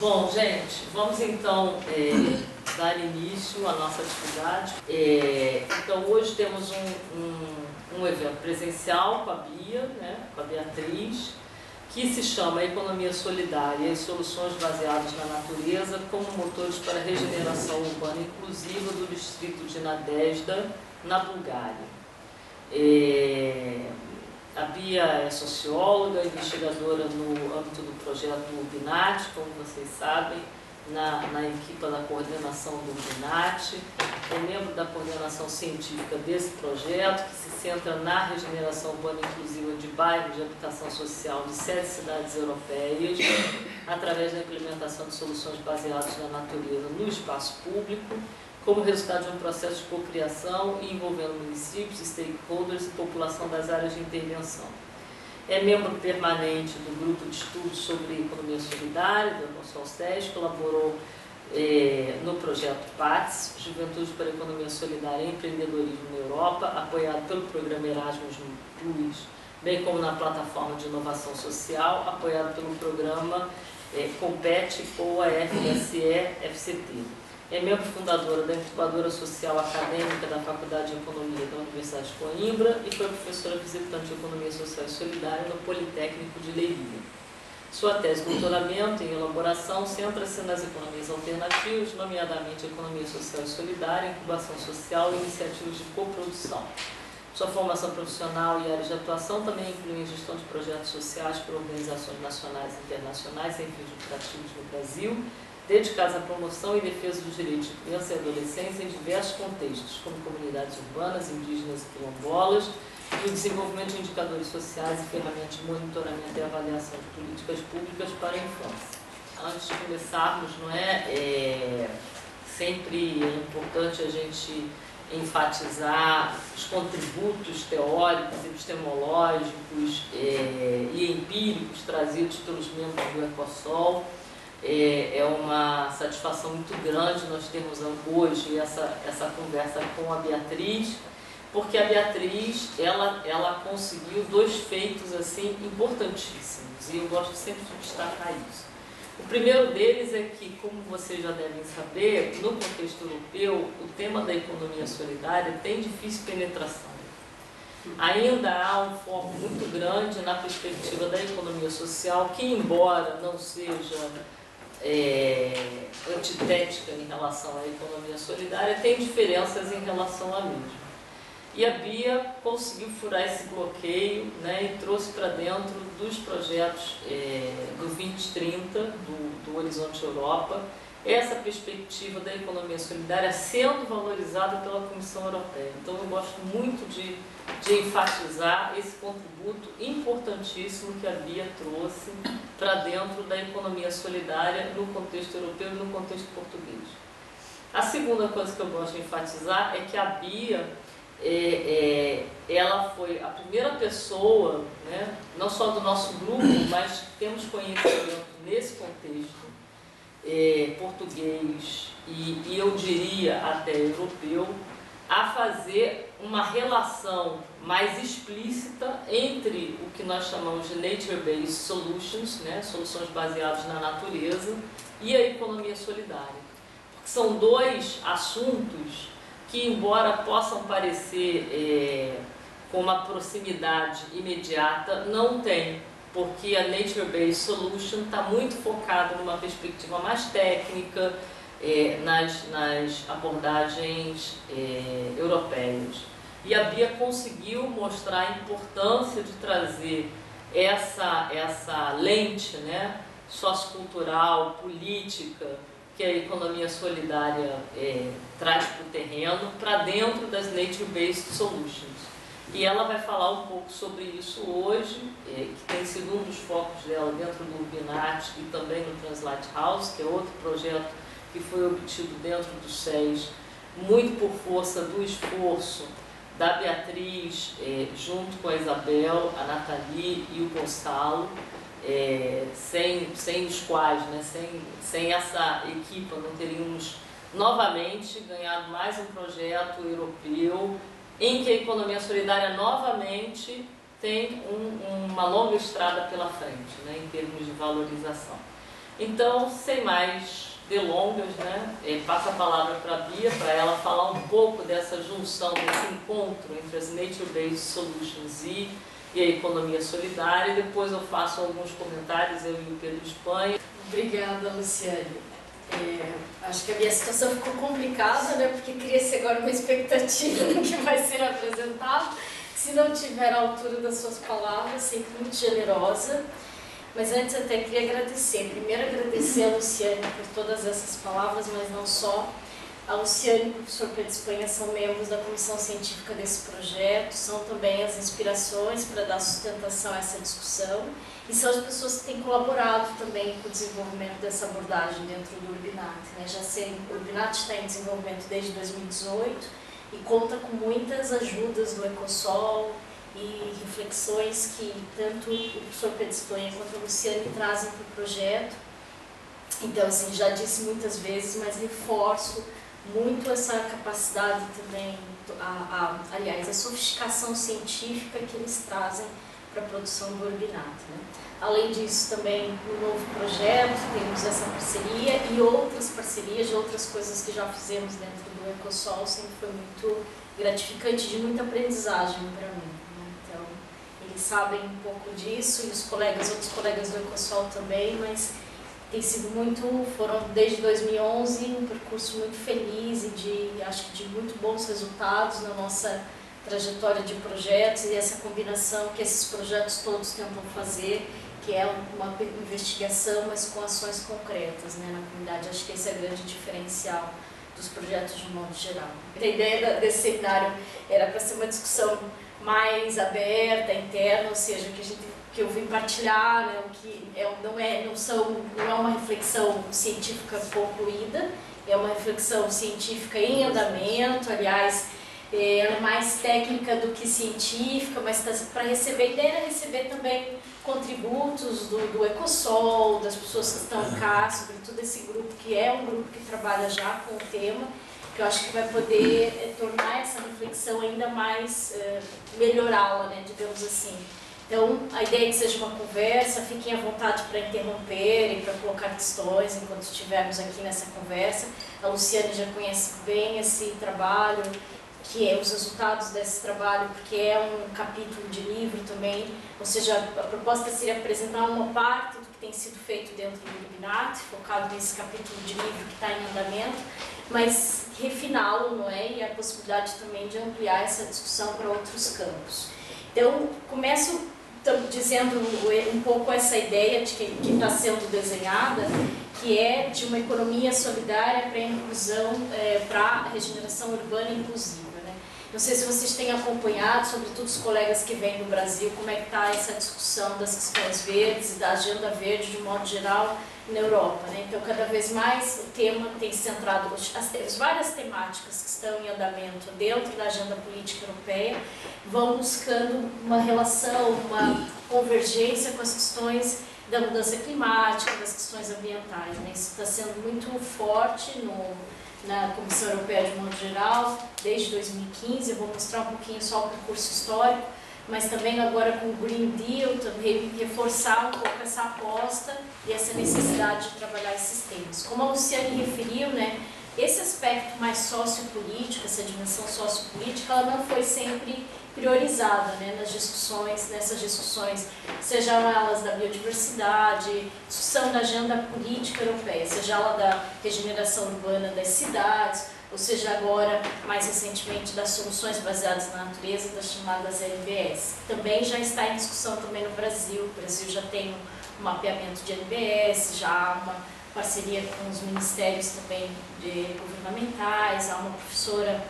Bom, gente, vamos então é, dar início à nossa atividade. É, então, hoje temos um, um, um, evento presencial com a Bia, né, com a Beatriz, que se chama Economia Solidária e Soluções Baseadas na Natureza como motores para a regeneração urbana inclusiva do distrito de Nadezhda, na Bulgária. É, a Bia é socióloga, investigadora no âmbito do projeto BINAT, como vocês sabem, na, na da coordenação do BINAT, é membro da coordenação científica desse projeto, que se centra na regeneração urbana inclusiva de bairros de habitação social de sete cidades europeias, através da implementação de soluções baseadas na natureza no espaço público, como resultado de um processo de cocriação envolvendo municípios, stakeholders e população das áreas de intervenção. É membro permanente do grupo de estudos sobre economia solidária da Consolstes, colaborou eh, no projeto PATS, Juventude para Economia Solidária e Empreendedorismo na Europa, apoiado pelo programa Erasmus Plus, bem como na plataforma de inovação social, apoiado pelo programa eh, Compete ou a FSE-FCT. É membro fundadora da Incubadora Social Acadêmica da Faculdade de Economia da Universidade de Coimbra e foi professora visitante de Economia Social e Solidária no Politécnico de Leiria. Sua tese de doutoramento em elaboração centra-se nas economias alternativas, nomeadamente Economia Social e Solidária, Incubação Social e Iniciativas de Coprodução. Sua formação profissional e áreas de atuação também incluem gestão de projetos sociais por organizações nacionais e internacionais sem fins lucrativos no Brasil, dedicados à promoção e defesa dos direitos de criança e adolescência em diversos contextos, como comunidades urbanas, indígenas e quilombolas, e o desenvolvimento de indicadores sociais e ferramentas de monitoramento e avaliação de políticas públicas para a infância. Antes de começarmos, não é, é sempre é importante a gente enfatizar os contributos teóricos, epistemológicos é, e empíricos trazidos pelos membros do ECOSOL é, é uma satisfação muito grande nós termos hoje essa, essa conversa com a Beatriz, porque a Beatriz ela, ela conseguiu dois feitos assim importantíssimos e eu gosto sempre de destacar isso. O primeiro deles é que, como vocês já devem saber, no contexto europeu, o tema da economia solidária tem difícil penetração. Ainda há um foco muito grande na perspectiva da economia social, que, embora não seja é, antitética em relação à economia solidária, tem diferenças em relação à mesma. E a Bia conseguiu furar esse bloqueio né, e trouxe para dentro dos projetos é, do 2030, do, do Horizonte Europa, essa perspectiva da economia solidária sendo valorizada pela Comissão Europeia. Então, eu gosto muito de, de enfatizar esse contributo importantíssimo que a Bia trouxe para dentro da economia solidária no contexto europeu e no contexto português. A segunda coisa que eu gosto de enfatizar é que a Bia é, é, ela foi a primeira pessoa, né, não só do nosso grupo, mas temos conhecimento nesse contexto é, português e, e eu diria até europeu, a fazer uma relação mais explícita entre o que nós chamamos de Nature-Based Solutions, né, soluções baseadas na natureza, e a economia solidária. Porque são dois assuntos que, embora possam parecer é, com uma proximidade imediata, não têm porque a Nature-Based Solution está muito focada numa perspectiva mais técnica, é, nas, nas abordagens é, europeias. E a Bia conseguiu mostrar a importância de trazer essa, essa lente né, sociocultural, política, que a economia solidária é, traz para o terreno, para dentro das Nature-Based Solutions. E ela vai falar um pouco sobre isso hoje, é, que tem sido um dos focos dela dentro do Binat e também no Translate House, que é outro projeto que foi obtido dentro do SES, muito por força do esforço da Beatriz, é, junto com a Isabel, a Nathalie e o Gonçalo, é, sem, sem os quais, né, sem, sem essa equipa, não teríamos novamente ganhado mais um projeto europeu em que a economia solidária novamente tem um, uma longa estrada pela frente, né, em termos de valorização. Então, sem mais delongas, né, é, passo a palavra para a Bia, para ela falar um pouco dessa junção, desse encontro entre as Nature-Based Solutions e, e a economia solidária. E depois eu faço alguns comentários, eu e o Pedro Espanha. Obrigada, Luciane. É, acho que a minha situação ficou complicada, né, porque cria-se agora uma expectativa no que vai ser apresentado. Se não tiver a altura das suas palavras, sempre muito generosa. Mas antes até queria agradecer. Primeiro agradecer a Luciane por todas essas palavras, mas não só. A Luciane e o professor Pedro Espanha são membros da comissão científica desse projeto, são também as inspirações para dar sustentação a essa discussão e são as pessoas que têm colaborado também com o desenvolvimento dessa abordagem dentro do Urbinat. Né? Já sei, o Urbinat está em desenvolvimento desde 2018 e conta com muitas ajudas do Ecosol, e reflexões que tanto o professor Pedro Espanha quanto a Luciane trazem para o projeto. Então, assim, já disse muitas vezes, mas reforço muito essa capacidade também, a, a, aliás, a sofisticação científica que eles trazem para a produção do Urbinato. Né? Além disso, também no novo projeto temos essa parceria e outras parcerias de outras coisas que já fizemos dentro do Ecosol, sempre foi muito gratificante, de muita aprendizagem para mim sabem um pouco disso e os colegas, outros colegas do Ecosol também, mas tem sido muito, foram desde 2011 um percurso muito feliz e de, acho que de muito bons resultados na nossa trajetória de projetos e essa combinação que esses projetos todos tentam fazer, que é uma investigação, mas com ações concretas né, na comunidade. Acho que esse é o grande diferencial dos projetos de um modo geral. A ideia desse seminário era para ser uma discussão mais aberta, interna, ou seja, que, a gente, que eu vim partilhar, né, que é, não, é, não, são, não é uma reflexão científica concluída, é uma reflexão científica em andamento, aliás, ela é mais técnica do que científica, mas tá, para receber, a ideia é receber também contributos do, do Ecosol, das pessoas que estão cá, sobretudo esse grupo que é um grupo que trabalha já com o tema, que eu acho que vai poder é, tornar essa reflexão ainda mais, é, melhorá-la, né, digamos assim. Então, a ideia é que seja uma conversa, fiquem à vontade para interromper e para colocar questões enquanto estivermos aqui nessa conversa. A Luciane já conhece bem esse trabalho, que é os resultados desse trabalho, porque é um capítulo de livro também, ou seja, a proposta seria apresentar uma parte do que tem sido feito dentro do Illuminati, focado nesse capítulo de livro que está em andamento, mas refiná-lo, não é? E a possibilidade também de ampliar essa discussão para outros campos. Então, começo dizendo um pouco essa ideia de que está sendo desenhada, que é de uma economia solidária para inclusão, é, para a regeneração urbana inclusiva. Não sei se vocês têm acompanhado, sobretudo os colegas que vêm do Brasil, como é que está essa discussão das questões verdes e da agenda verde de modo geral na Europa. Né? Então, cada vez mais o tema tem centrado, as várias temáticas que estão em andamento dentro da agenda política europeia vão buscando uma relação, uma convergência com as questões da mudança climática, das questões ambientais. Né? Isso está sendo muito forte no, na Comissão Europeia de modo geral, desde 2015. Eu vou mostrar um pouquinho só o percurso histórico mas também agora com o Green Deal, também reforçar um pouco essa aposta e essa necessidade de trabalhar esses temas. Como a Luciane referiu, né, esse aspecto mais sociopolítico, essa dimensão sociopolítica, ela não foi sempre priorizada né, nas discussões, nessas discussões, sejam elas da biodiversidade, discussão da agenda política europeia, seja ela da regeneração urbana das cidades, ou seja, agora, mais recentemente, das soluções baseadas na natureza, das chamadas LBS. Também já está em discussão também no Brasil, o Brasil já tem um mapeamento de LBS, já há uma parceria com os ministérios também de governamentais, há uma professora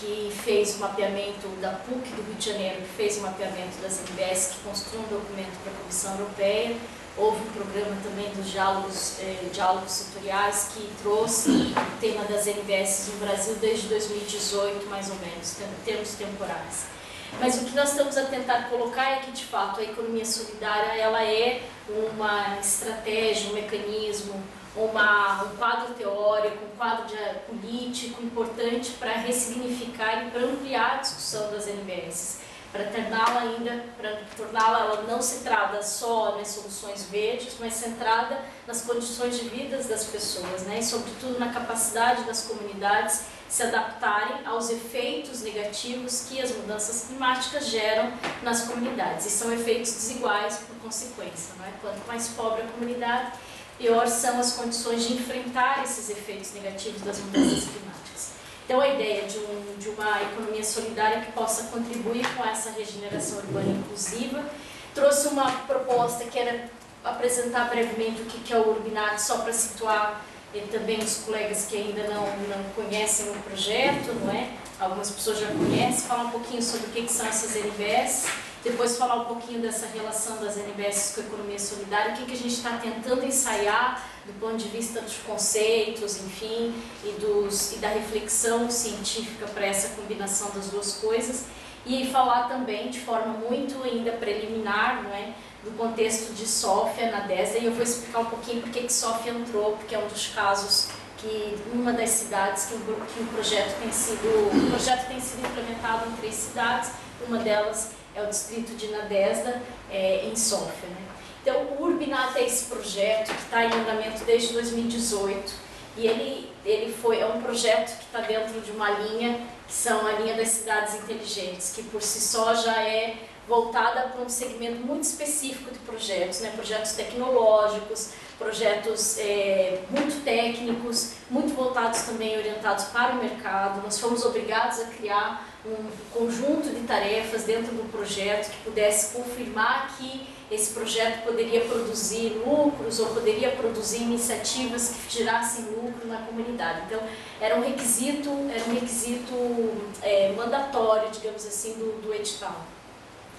que fez o mapeamento da PUC do Rio de Janeiro, que fez o mapeamento das LBS, que construiu um documento para a Comissão Europeia, Houve um programa também dos diálogos, eh, diálogos setoriais que trouxe o tema das NBS no Brasil desde 2018, mais ou menos, em termos temporais. Mas o que nós estamos a tentar colocar é que, de fato, a economia solidária ela é uma estratégia, um mecanismo, uma, um quadro teórico, um quadro de, político importante para ressignificar e para ampliar a discussão das NBS para torná-la ainda, para torná-la não centrada só nas soluções verdes, mas centrada nas condições de vida das pessoas, né? e sobretudo na capacidade das comunidades se adaptarem aos efeitos negativos que as mudanças climáticas geram nas comunidades. E são efeitos desiguais por consequência. Não é? Quanto mais pobre a comunidade, pior são as condições de enfrentar esses efeitos negativos das mudanças climáticas. Então, a ideia de, um, de uma economia solidária que possa contribuir com essa regeneração urbana inclusiva trouxe uma proposta que era apresentar brevemente o que é o Urbinat, só para situar e também os colegas que ainda não, não conhecem o projeto, não é? Algumas pessoas já conhecem, falar um pouquinho sobre o que, que são essas NBS, depois falar um pouquinho dessa relação das NBS com a economia solidária, o que, que a gente está tentando ensaiar do ponto de vista dos conceitos, enfim, e, dos, e da reflexão científica para essa combinação das duas coisas, e falar também de forma muito ainda preliminar, não é? do contexto de Sófia na DESA e eu vou explicar um pouquinho por que Sófia entrou, porque é um dos casos que uma das cidades que que o projeto tem sido o projeto tem sido implementado em três cidades, uma delas é o distrito de Nadesda, é, em Sófia. Né? Então, o Urbinat é esse projeto que está em andamento desde 2018 e ele, ele foi, é um projeto que está dentro de uma linha que são a linha das cidades inteligentes, que por si só já é voltada para um segmento muito específico de projetos, né? projetos tecnológicos, projetos é, muito técnicos, muito voltados também orientados para o mercado. Nós fomos obrigados a criar um conjunto de tarefas dentro do projeto que pudesse confirmar que esse projeto poderia produzir lucros ou poderia produzir iniciativas que gerassem lucro na comunidade. Então, era um requisito, era um requisito é, mandatório, digamos assim, do, do edital.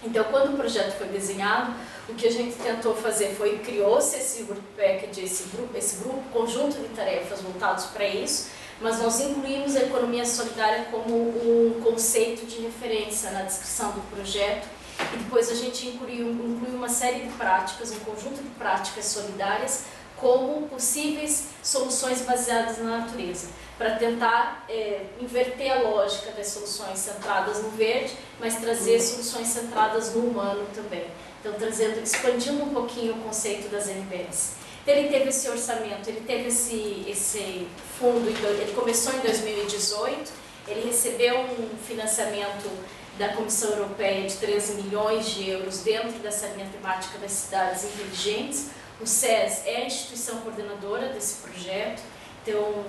Então, quando o projeto foi desenhado, o que a gente tentou fazer foi criou-se esse group package, esse grupo, esse grupo, conjunto de tarefas voltados para isso, mas nós incluímos a economia solidária como um conceito de referência na descrição do projeto. E depois a gente incluiu, incluiu uma série de práticas, um conjunto de práticas solidárias como possíveis soluções baseadas na natureza para tentar é, inverter a lógica das soluções centradas no verde, mas trazer soluções centradas no humano também. Então, trazendo, expandindo um pouquinho o conceito das NBS. Então, ele teve esse orçamento, ele teve esse, esse fundo, ele começou em 2018, ele recebeu um financiamento da Comissão Europeia de 13 milhões de euros dentro dessa linha temática das cidades inteligentes. O SES é a instituição coordenadora desse projeto. Então,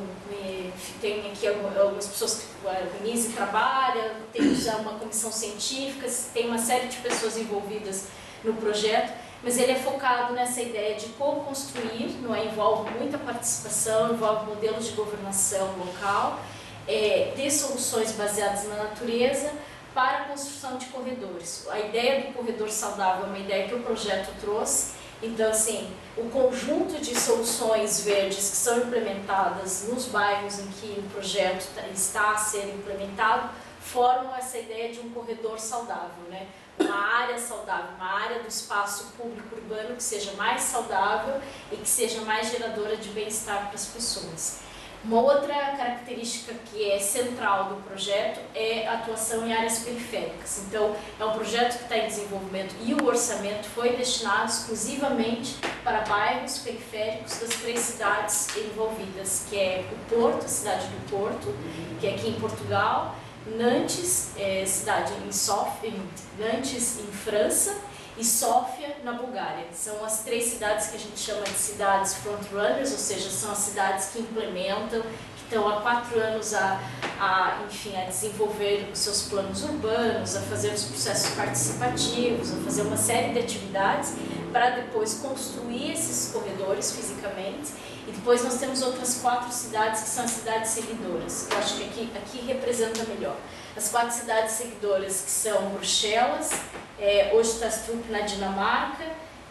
tem aqui algumas pessoas que a Denise trabalha, já uma comissão científica, tem uma série de pessoas envolvidas no projeto, mas ele é focado nessa ideia de co-construir, não é? envolve muita participação, envolve modelos de governação local, é, ter soluções baseadas na natureza para a construção de corredores. A ideia do corredor saudável é uma ideia que o projeto trouxe, então, assim, o conjunto de soluções verdes que são implementadas nos bairros em que o projeto tá, está a ser implementado formam essa ideia de um corredor saudável, né? uma área saudável, uma área do espaço público urbano que seja mais saudável e que seja mais geradora de bem-estar para as pessoas. Uma outra característica que é central do projeto é a atuação em áreas periféricas. Então, é um projeto que está em desenvolvimento e o orçamento foi destinado exclusivamente para bairros periféricos das três cidades envolvidas, que é o Porto, a cidade do Porto, que é aqui em Portugal, Nantes, é, cidade em Sofia, Nantes em França, e Sófia, na Bulgária. São as três cidades que a gente chama de cidades frontrunners, ou seja, são as cidades que implementam, que estão há quatro anos a, a, enfim, a desenvolver os seus planos urbanos, a fazer os processos participativos, a fazer uma série de atividades para depois construir esses corredores fisicamente. E depois nós temos outras quatro cidades que são as cidades seguidoras. Eu acho que aqui, aqui representa melhor. As quatro cidades seguidoras que são Bruxelas, é, Ostastrup na Dinamarca,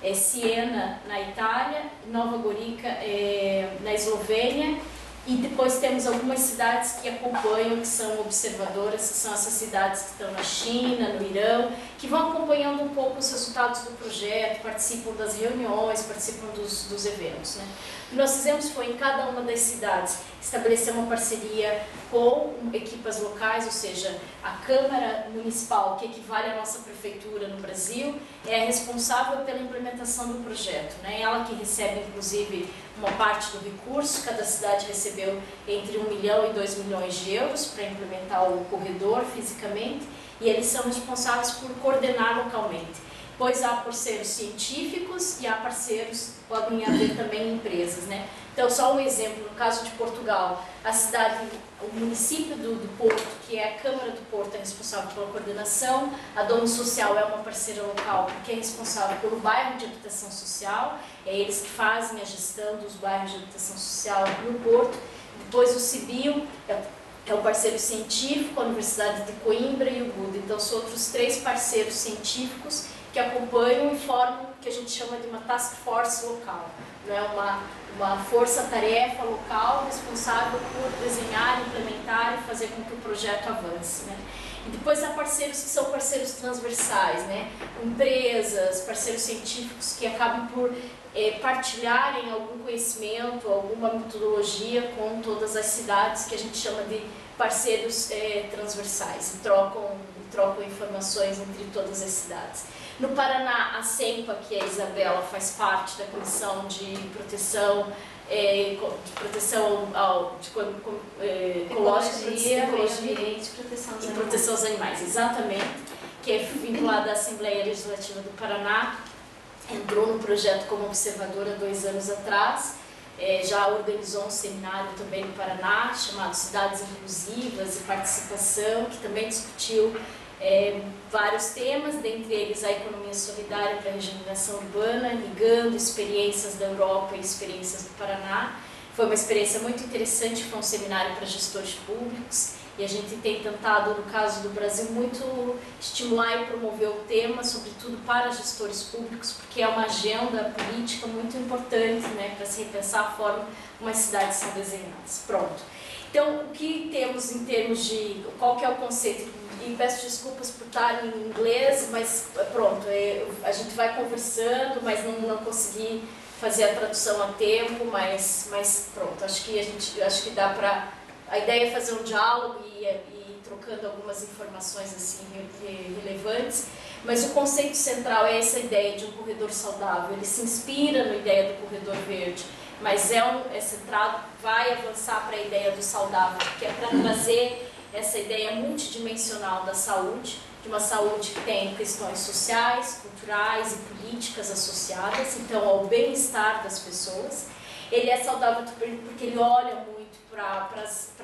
é, Siena na Itália, Nova Gorica é, na Eslovênia E depois temos algumas cidades que acompanham, que são observadoras, que são essas cidades que estão na China, no Irão, que vão acompanhando um pouco os resultados do projeto, participam das reuniões, participam dos, dos eventos. Né? O que nós fizemos foi, em cada uma das cidades, estabelecer uma parceria com equipas locais, ou seja, a Câmara Municipal, que equivale à nossa prefeitura no Brasil, é responsável pela implementação do projeto. Né? Ela que recebe, inclusive, uma parte do recurso, cada cidade recebeu entre 1 milhão e 2 milhões de euros para implementar o corredor fisicamente, e eles são responsáveis por coordenar localmente pois há parceiros científicos e há parceiros, podem haver também empresas, né? Então, só um exemplo, no caso de Portugal, a cidade, o município do, do Porto, que é a Câmara do Porto, é responsável pela coordenação, a Domo Social é uma parceira local, que é responsável pelo bairro de habitação social, é eles que fazem a gestão dos bairros de habitação social no Porto, depois o Cibio, é é o parceiro científico, a Universidade de Coimbra e o Buda. Então, são outros três parceiros científicos que acompanham e formam o que a gente chama de uma task force local. Não é uma, uma força-tarefa local responsável por desenhar, implementar e fazer com que o projeto avance. Né? E depois há parceiros que são parceiros transversais, né? empresas, parceiros científicos que acabam por é, partilharem algum conhecimento, alguma metodologia com todas as cidades que a gente chama de parceiros é, transversais e trocam, trocam informações entre todas as cidades. No Paraná, a SEMPA, que é a Isabela, faz parte da Comissão de Proteção é, de proteção ao, de, é, ecologia, ecologia ambiente, proteção e proteção aos animais, exatamente, que é vinculada à Assembleia Legislativa do Paraná, entrou no projeto como observadora dois anos atrás, é, já organizou um seminário também no Paraná, chamado Cidades Inclusivas e Participação, que também discutiu é, vários temas, dentre eles a economia solidária para a regeneração urbana, ligando experiências da Europa e experiências do Paraná. Foi uma experiência muito interessante, foi um seminário para gestores públicos e a gente tem tentado, no caso do Brasil, muito estimular e promover o tema, sobretudo para gestores públicos, porque é uma agenda política muito importante né, para se repensar a forma como as cidades são desenhadas. Pronto. Então, o que temos em termos de qual que é o conceito e peço desculpas por estar em inglês, mas pronto, é, a gente vai conversando, mas não, não consegui fazer a tradução a tempo, mas, mas pronto, acho que a gente, acho que dá para a ideia é fazer um diálogo e, e trocando algumas informações assim relevantes, mas o conceito central é essa ideia de um corredor saudável. Ele se inspira na ideia do corredor verde, mas é, um, é centrado, vai avançar para a ideia do saudável, que é para trazer essa ideia multidimensional da saúde, de uma saúde que tem questões sociais, culturais e políticas associadas, então ao bem-estar das pessoas. Ele é saudável porque ele olha muito para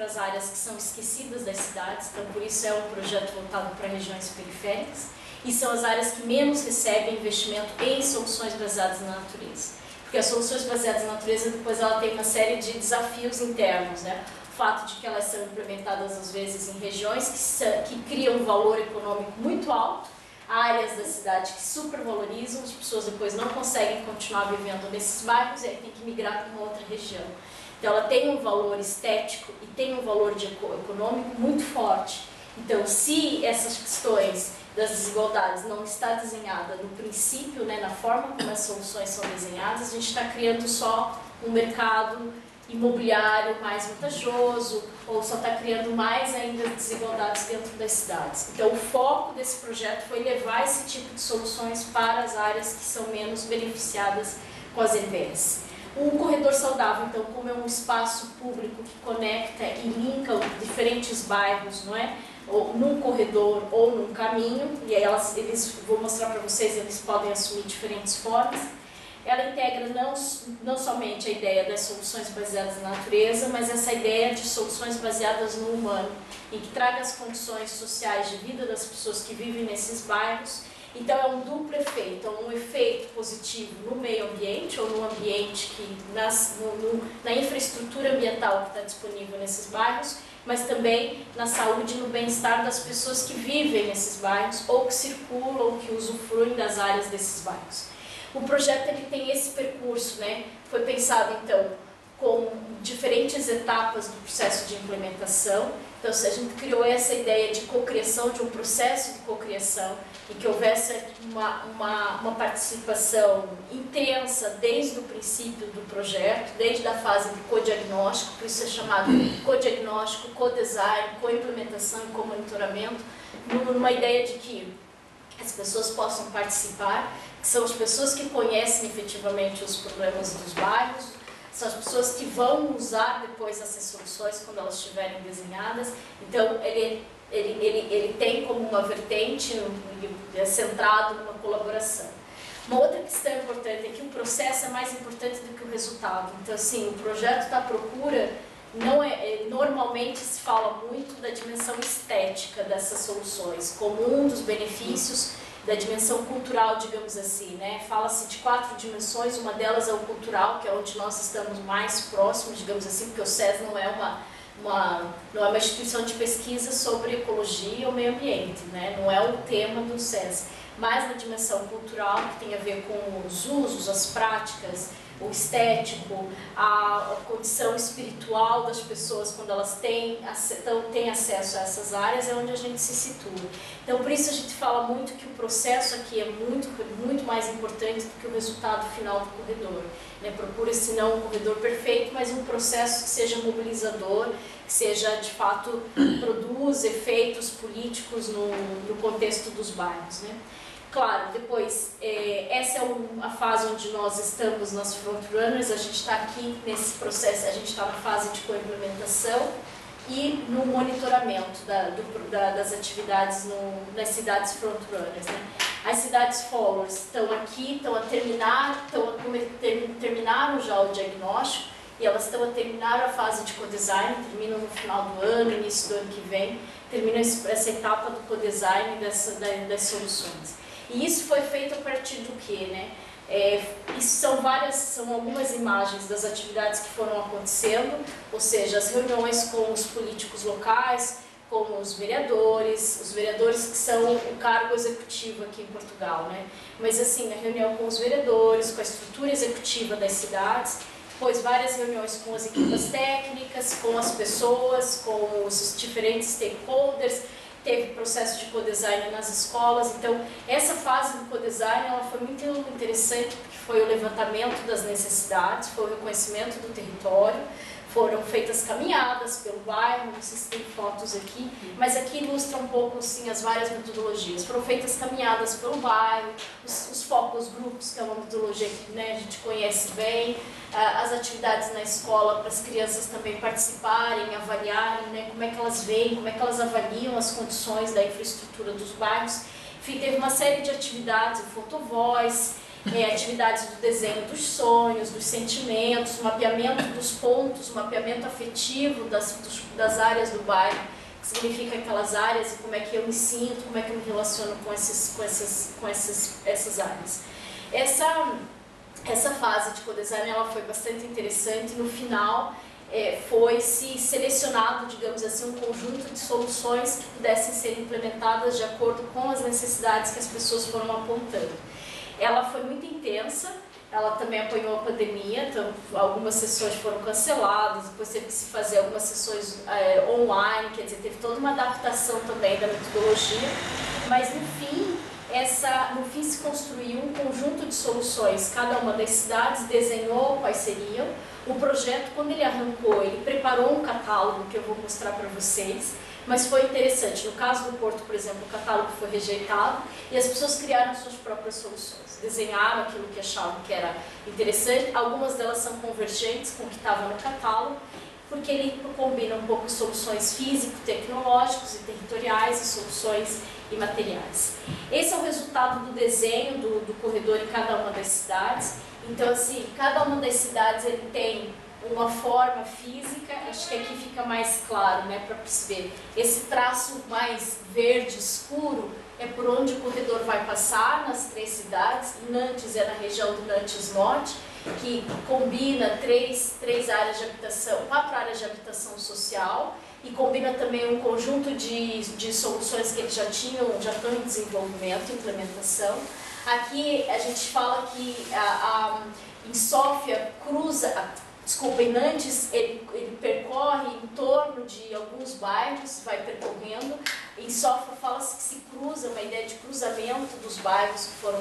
as áreas que são esquecidas das cidades, então por isso é um projeto voltado para regiões periféricas, e são as áreas que menos recebem investimento em soluções baseadas na natureza. Porque as soluções baseadas na natureza, depois ela tem uma série de desafios internos, né? Fato de que elas são implementadas às vezes em regiões que, que criam um valor econômico muito alto, áreas da cidade que supervalorizam, as pessoas depois não conseguem continuar vivendo nesses bairros e aí tem que migrar para uma outra região. Então ela tem um valor estético e tem um valor econômico muito forte. Então se essas questões das desigualdades não está desenhada no princípio, né, na forma como as soluções são desenhadas, a gente está criando só um mercado imobiliário mais vantajoso ou só está criando mais ainda desigualdades dentro das cidades. Então, o foco desse projeto foi levar esse tipo de soluções para as áreas que são menos beneficiadas com as EPS. O corredor saudável, então, como é um espaço público que conecta e linka diferentes bairros, não é? Ou num corredor ou num caminho, e aí elas, eles, vou mostrar para vocês, eles podem assumir diferentes formas ela integra não, não somente a ideia das soluções baseadas na natureza, mas essa ideia de soluções baseadas no humano, em que traga as condições sociais de vida das pessoas que vivem nesses bairros. Então é um duplo efeito, é um efeito positivo no meio ambiente ou no ambiente que nas, no, no, na infraestrutura ambiental que está disponível nesses bairros, mas também na saúde e no bem-estar das pessoas que vivem nesses bairros ou que circulam ou que usufruem das áreas desses bairros. O projeto ele tem esse percurso, né? Foi pensado então com diferentes etapas do processo de implementação. Então, se a gente criou essa ideia de cocriação, de um processo de cocriação, e que houvesse uma, uma, uma participação intensa desde o princípio do projeto, desde a fase de co-diagnóstico, por isso é chamado co-diagnóstico, co-design, co-implementação e co-monitoramento, numa ideia de que as pessoas possam participar, são as pessoas que conhecem efetivamente os problemas dos bairros, são as pessoas que vão usar depois essas soluções quando elas estiverem desenhadas. Então, ele, ele, ele, ele tem como uma vertente, é centrado numa colaboração. Uma outra questão importante é que o processo é mais importante do que o resultado. Então, assim, o projeto à procura, não é, é, normalmente se fala muito da dimensão estética dessas soluções, como um dos benefícios da dimensão cultural, digamos assim, né? Fala-se de quatro dimensões, uma delas é o cultural, que é onde nós estamos mais próximos, digamos assim, porque o SES não é uma, uma, não é uma instituição de pesquisa sobre ecologia ou meio ambiente, né? Não é o tema do SES. Mas na dimensão cultural, que tem a ver com os usos, as práticas, o estético, a, condição espiritual das pessoas quando elas têm, então, têm acesso a essas áreas, é onde a gente se situa. Então, por isso a gente fala muito que o processo aqui é muito, muito mais importante do que o resultado final do corredor. Né? Procura-se não um corredor perfeito, mas um processo que seja mobilizador, que seja, de fato, produz efeitos políticos no, no contexto dos bairros. Né? Claro, depois, é, essa é a fase onde nós estamos nas frontrunners, a gente está aqui nesse processo, a gente está na fase de co-implementação e no monitoramento da, do, da, das atividades no, nas cidades frontrunners. Né? As cidades followers estão aqui, estão a terminar, estão a, ter, terminaram já o diagnóstico e elas estão a terminar a fase de co-design, terminam no final do ano, início do ano que vem, termina essa etapa do co-design das soluções. E isso foi feito a partir do que, né? É, são várias, são algumas imagens das atividades que foram acontecendo, ou seja, as reuniões com os políticos locais, com os vereadores, os vereadores que são o cargo executivo aqui em Portugal, né? Mas assim, a reunião com os vereadores, com a estrutura executiva das cidades, depois várias reuniões com as equipes técnicas, com as pessoas, com os diferentes stakeholders, teve processo de co-design nas escolas. Então, essa fase do co-design ela foi muito interessante porque foi o levantamento das necessidades, foi o reconhecimento do território, foram feitas caminhadas pelo bairro, não sei se tem fotos aqui, mas aqui ilustra um pouco assim, as várias metodologias. Foram feitas caminhadas pelo bairro, os, os focus grupos, que é uma metodologia que né, a gente conhece bem, as atividades na escola para as crianças também participarem, avaliarem né, como é que elas veem, como é que elas avaliam as condições da infraestrutura dos bairros. Enfim, teve uma série de atividades, o Fotovoz, é, atividades do desenho dos sonhos, dos sentimentos, mapeamento dos pontos, mapeamento afetivo das, dos, das áreas do bairro, que significa aquelas áreas e como é que eu me sinto, como é que eu me relaciono com, esses, com, essas, com essas, essas áreas. Essa, essa fase de co-design ela foi bastante interessante. No final, é, foi se selecionado, digamos assim, um conjunto de soluções que pudessem ser implementadas de acordo com as necessidades que as pessoas foram apontando. Ela foi muito intensa, ela também apanhou a pandemia, então algumas sessões foram canceladas, depois teve que se fazer algumas sessões é, online, quer dizer, teve toda uma adaptação também da metodologia, mas no fim, essa, no fim se construiu um conjunto de soluções, cada uma das cidades desenhou quais seriam, o projeto, quando ele arrancou, ele preparou um catálogo que eu vou mostrar para vocês, mas foi interessante. No caso do Porto, por exemplo, o catálogo foi rejeitado e as pessoas criaram suas próprias soluções. Desenharam aquilo que achavam que era interessante. Algumas delas são convergentes com o que estava no catálogo, porque ele combina um pouco soluções físico-tecnológicas e territoriais e soluções imateriais. Esse é o resultado do desenho do, do corredor em cada uma das cidades. Então, assim, cada uma das cidades ele tem uma forma física, acho que aqui fica mais claro, né, para perceber. Esse traço mais verde escuro é por onde o corredor vai passar nas três cidades. Nantes é na região do Nantes Norte, que combina três, três áreas de habitação, quatro áreas de habitação social e combina também um conjunto de, de soluções que eles já tinham, já estão em desenvolvimento, implementação. Aqui a gente fala que a, a, em Sófia cruza, desculpa, em Nantes ele, ele percorre em torno de alguns bairros, vai percorrendo. Em Sofra fala-se que se cruza, uma ideia de cruzamento dos bairros que foram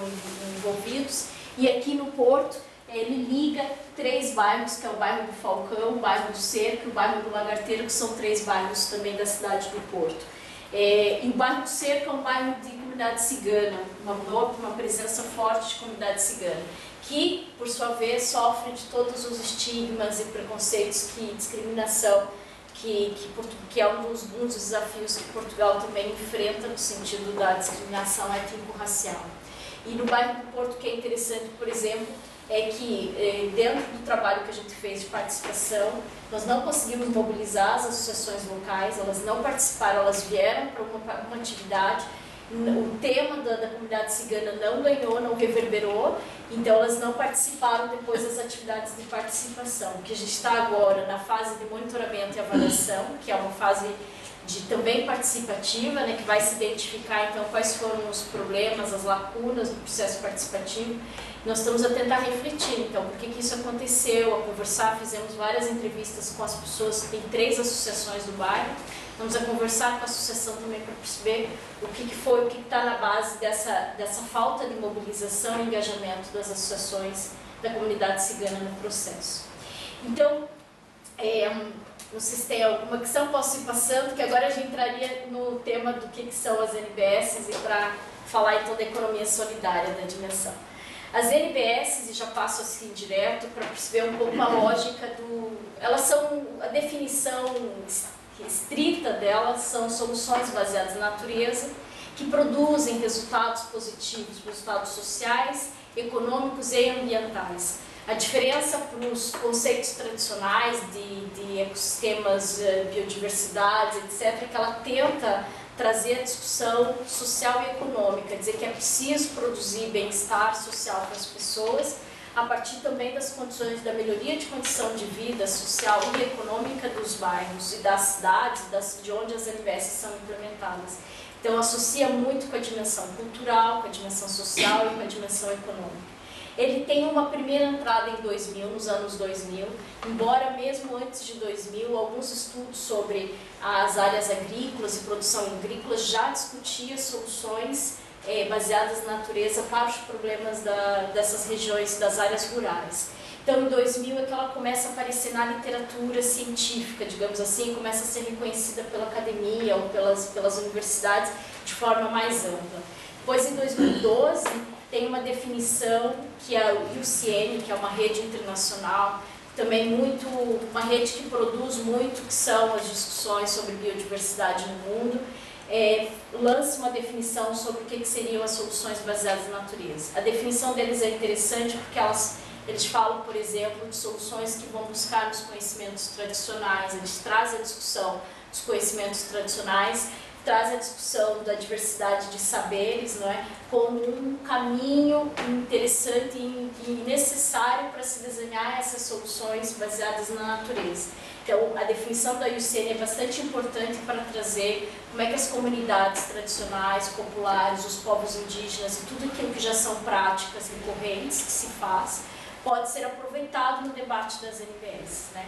envolvidos. E aqui no Porto ele liga três bairros, que é o bairro do Falcão, o bairro do Cerco e o bairro do Lagarteiro, que são três bairros também da cidade do Porto. É, e o bairro do Cerco é um bairro de comunidade cigana, uma, uma presença forte de comunidade cigana que, por sua vez, sofre de todos os estigmas e preconceitos que discriminação, que, que, que é um dos, um dos desafios que Portugal também enfrenta no sentido da discriminação étnico-racial. E no bairro do Porto, que é interessante, por exemplo, é que eh, dentro do trabalho que a gente fez de participação, nós não conseguimos mobilizar as associações locais, elas não participaram, elas vieram para uma, uma atividade, o tema da, da, comunidade cigana não ganhou, não reverberou, então elas não participaram depois das atividades de participação. Que a gente está agora na fase de monitoramento e avaliação, que é uma fase de também participativa, né, que vai se identificar então quais foram os problemas, as lacunas do processo participativo. Nós estamos a tentar refletir, então, por que, que isso aconteceu, a conversar, fizemos várias entrevistas com as pessoas, tem três associações do bairro, Vamos a conversar com a associação também para perceber o que, que foi, o que está na base dessa, dessa falta de mobilização e engajamento das associações da comunidade cigana no processo. Então, é, não sei se tem alguma questão, posso ir passando, que agora a gente entraria no tema do que, que são as NBS e para falar então da economia solidária da dimensão. As NBS, e já passo assim direto para perceber um pouco a lógica do. Elas são a definição estrita delas são soluções baseadas na natureza que produzem resultados positivos, resultados sociais, econômicos e ambientais. A diferença para os conceitos tradicionais de, de ecossistemas, eh, biodiversidade, etc., é que ela tenta trazer a discussão social e econômica, dizer que é preciso produzir bem-estar social para as pessoas a partir também das condições da melhoria de condição de vida social e econômica dos bairros e das cidades, das, de onde as NBS são implementadas. Então, associa muito com a dimensão cultural, com a dimensão social e com a dimensão econômica. Ele tem uma primeira entrada em 2000, nos anos 2000, embora mesmo antes de 2000, alguns estudos sobre as áreas agrícolas e produção agrícola já discutiam soluções é, baseadas na natureza para os problemas da, dessas regiões, das áreas rurais. Então, em 2000 é que ela começa a aparecer na literatura científica, digamos assim, começa a ser reconhecida pela academia ou pelas, pelas universidades de forma mais ampla. Depois, em 2012, tem uma definição que é o UCN, que é uma rede internacional, também muito, uma rede que produz muito, que são as discussões sobre biodiversidade no mundo, é, lança uma definição sobre o que, que, seriam as soluções baseadas na natureza. A definição deles é interessante porque elas, eles falam, por exemplo, de soluções que vão buscar nos conhecimentos tradicionais, eles trazem a discussão dos conhecimentos tradicionais, trazem a discussão da diversidade de saberes, não é? como um caminho interessante e necessário para se desenhar essas soluções baseadas na natureza. Então, a definição da IUCN é bastante importante para trazer como é que as comunidades tradicionais, populares, os povos indígenas e tudo aquilo que já são práticas recorrentes que se faz, pode ser aproveitado no debate das NBS. Né?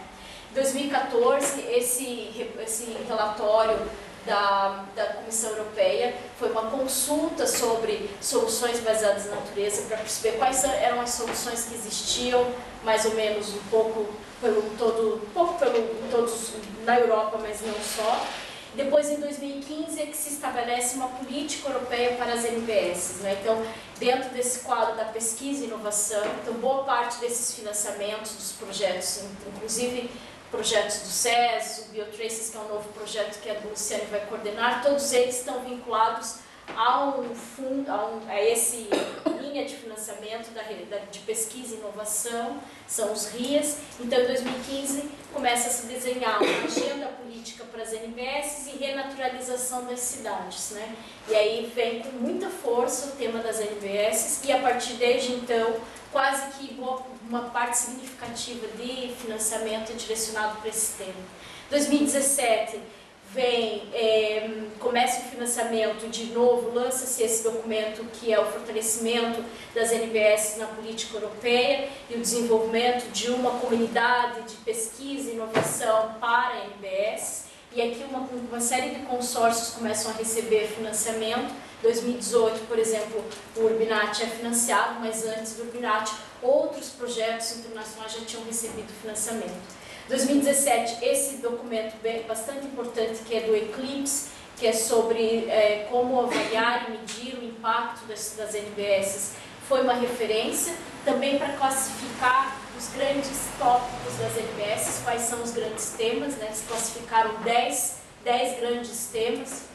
Em 2014, esse, esse relatório da, da Comissão Europeia foi uma consulta sobre soluções baseadas na natureza para perceber quais eram as soluções que existiam, mais ou menos um pouco pelo todo, pouco pelo todos na Europa, mas não só. Depois, em 2015, é que se estabelece uma política europeia para as NBS. Né? Então, dentro desse quadro da pesquisa e inovação, então, boa parte desses financiamentos dos projetos, inclusive projetos do SES, o Biotraces, que é um novo projeto que a Luciane vai coordenar, todos eles estão vinculados a um fundo, a, um, a esse linha de financiamento da, da, de pesquisa e inovação, são os RIAs. Então, em 2015, começa a se desenhar uma agenda política para as NBS e renaturalização das cidades. Né? E aí vem com muita força o tema das NBS e, a partir desde então, quase que uma parte significativa de financiamento é direcionado para esse tema. 2017 vem, é, começa o financiamento de novo, lança-se esse documento que é o fortalecimento das NBS na política europeia e o desenvolvimento de uma comunidade de pesquisa e inovação para a NBS. E aqui uma, uma série de consórcios começam a receber financiamento. 2018, por exemplo, o Urbinat é financiado, mas antes do Urbinat, outros projetos internacionais já tinham recebido financiamento. 2017, esse documento bastante importante, que é do Eclipse, que é sobre é, como avaliar e medir o impacto das, das NBS, foi uma referência também para classificar os grandes tópicos das NBS, quais são os grandes temas, né? se classificaram 10, 10 grandes temas,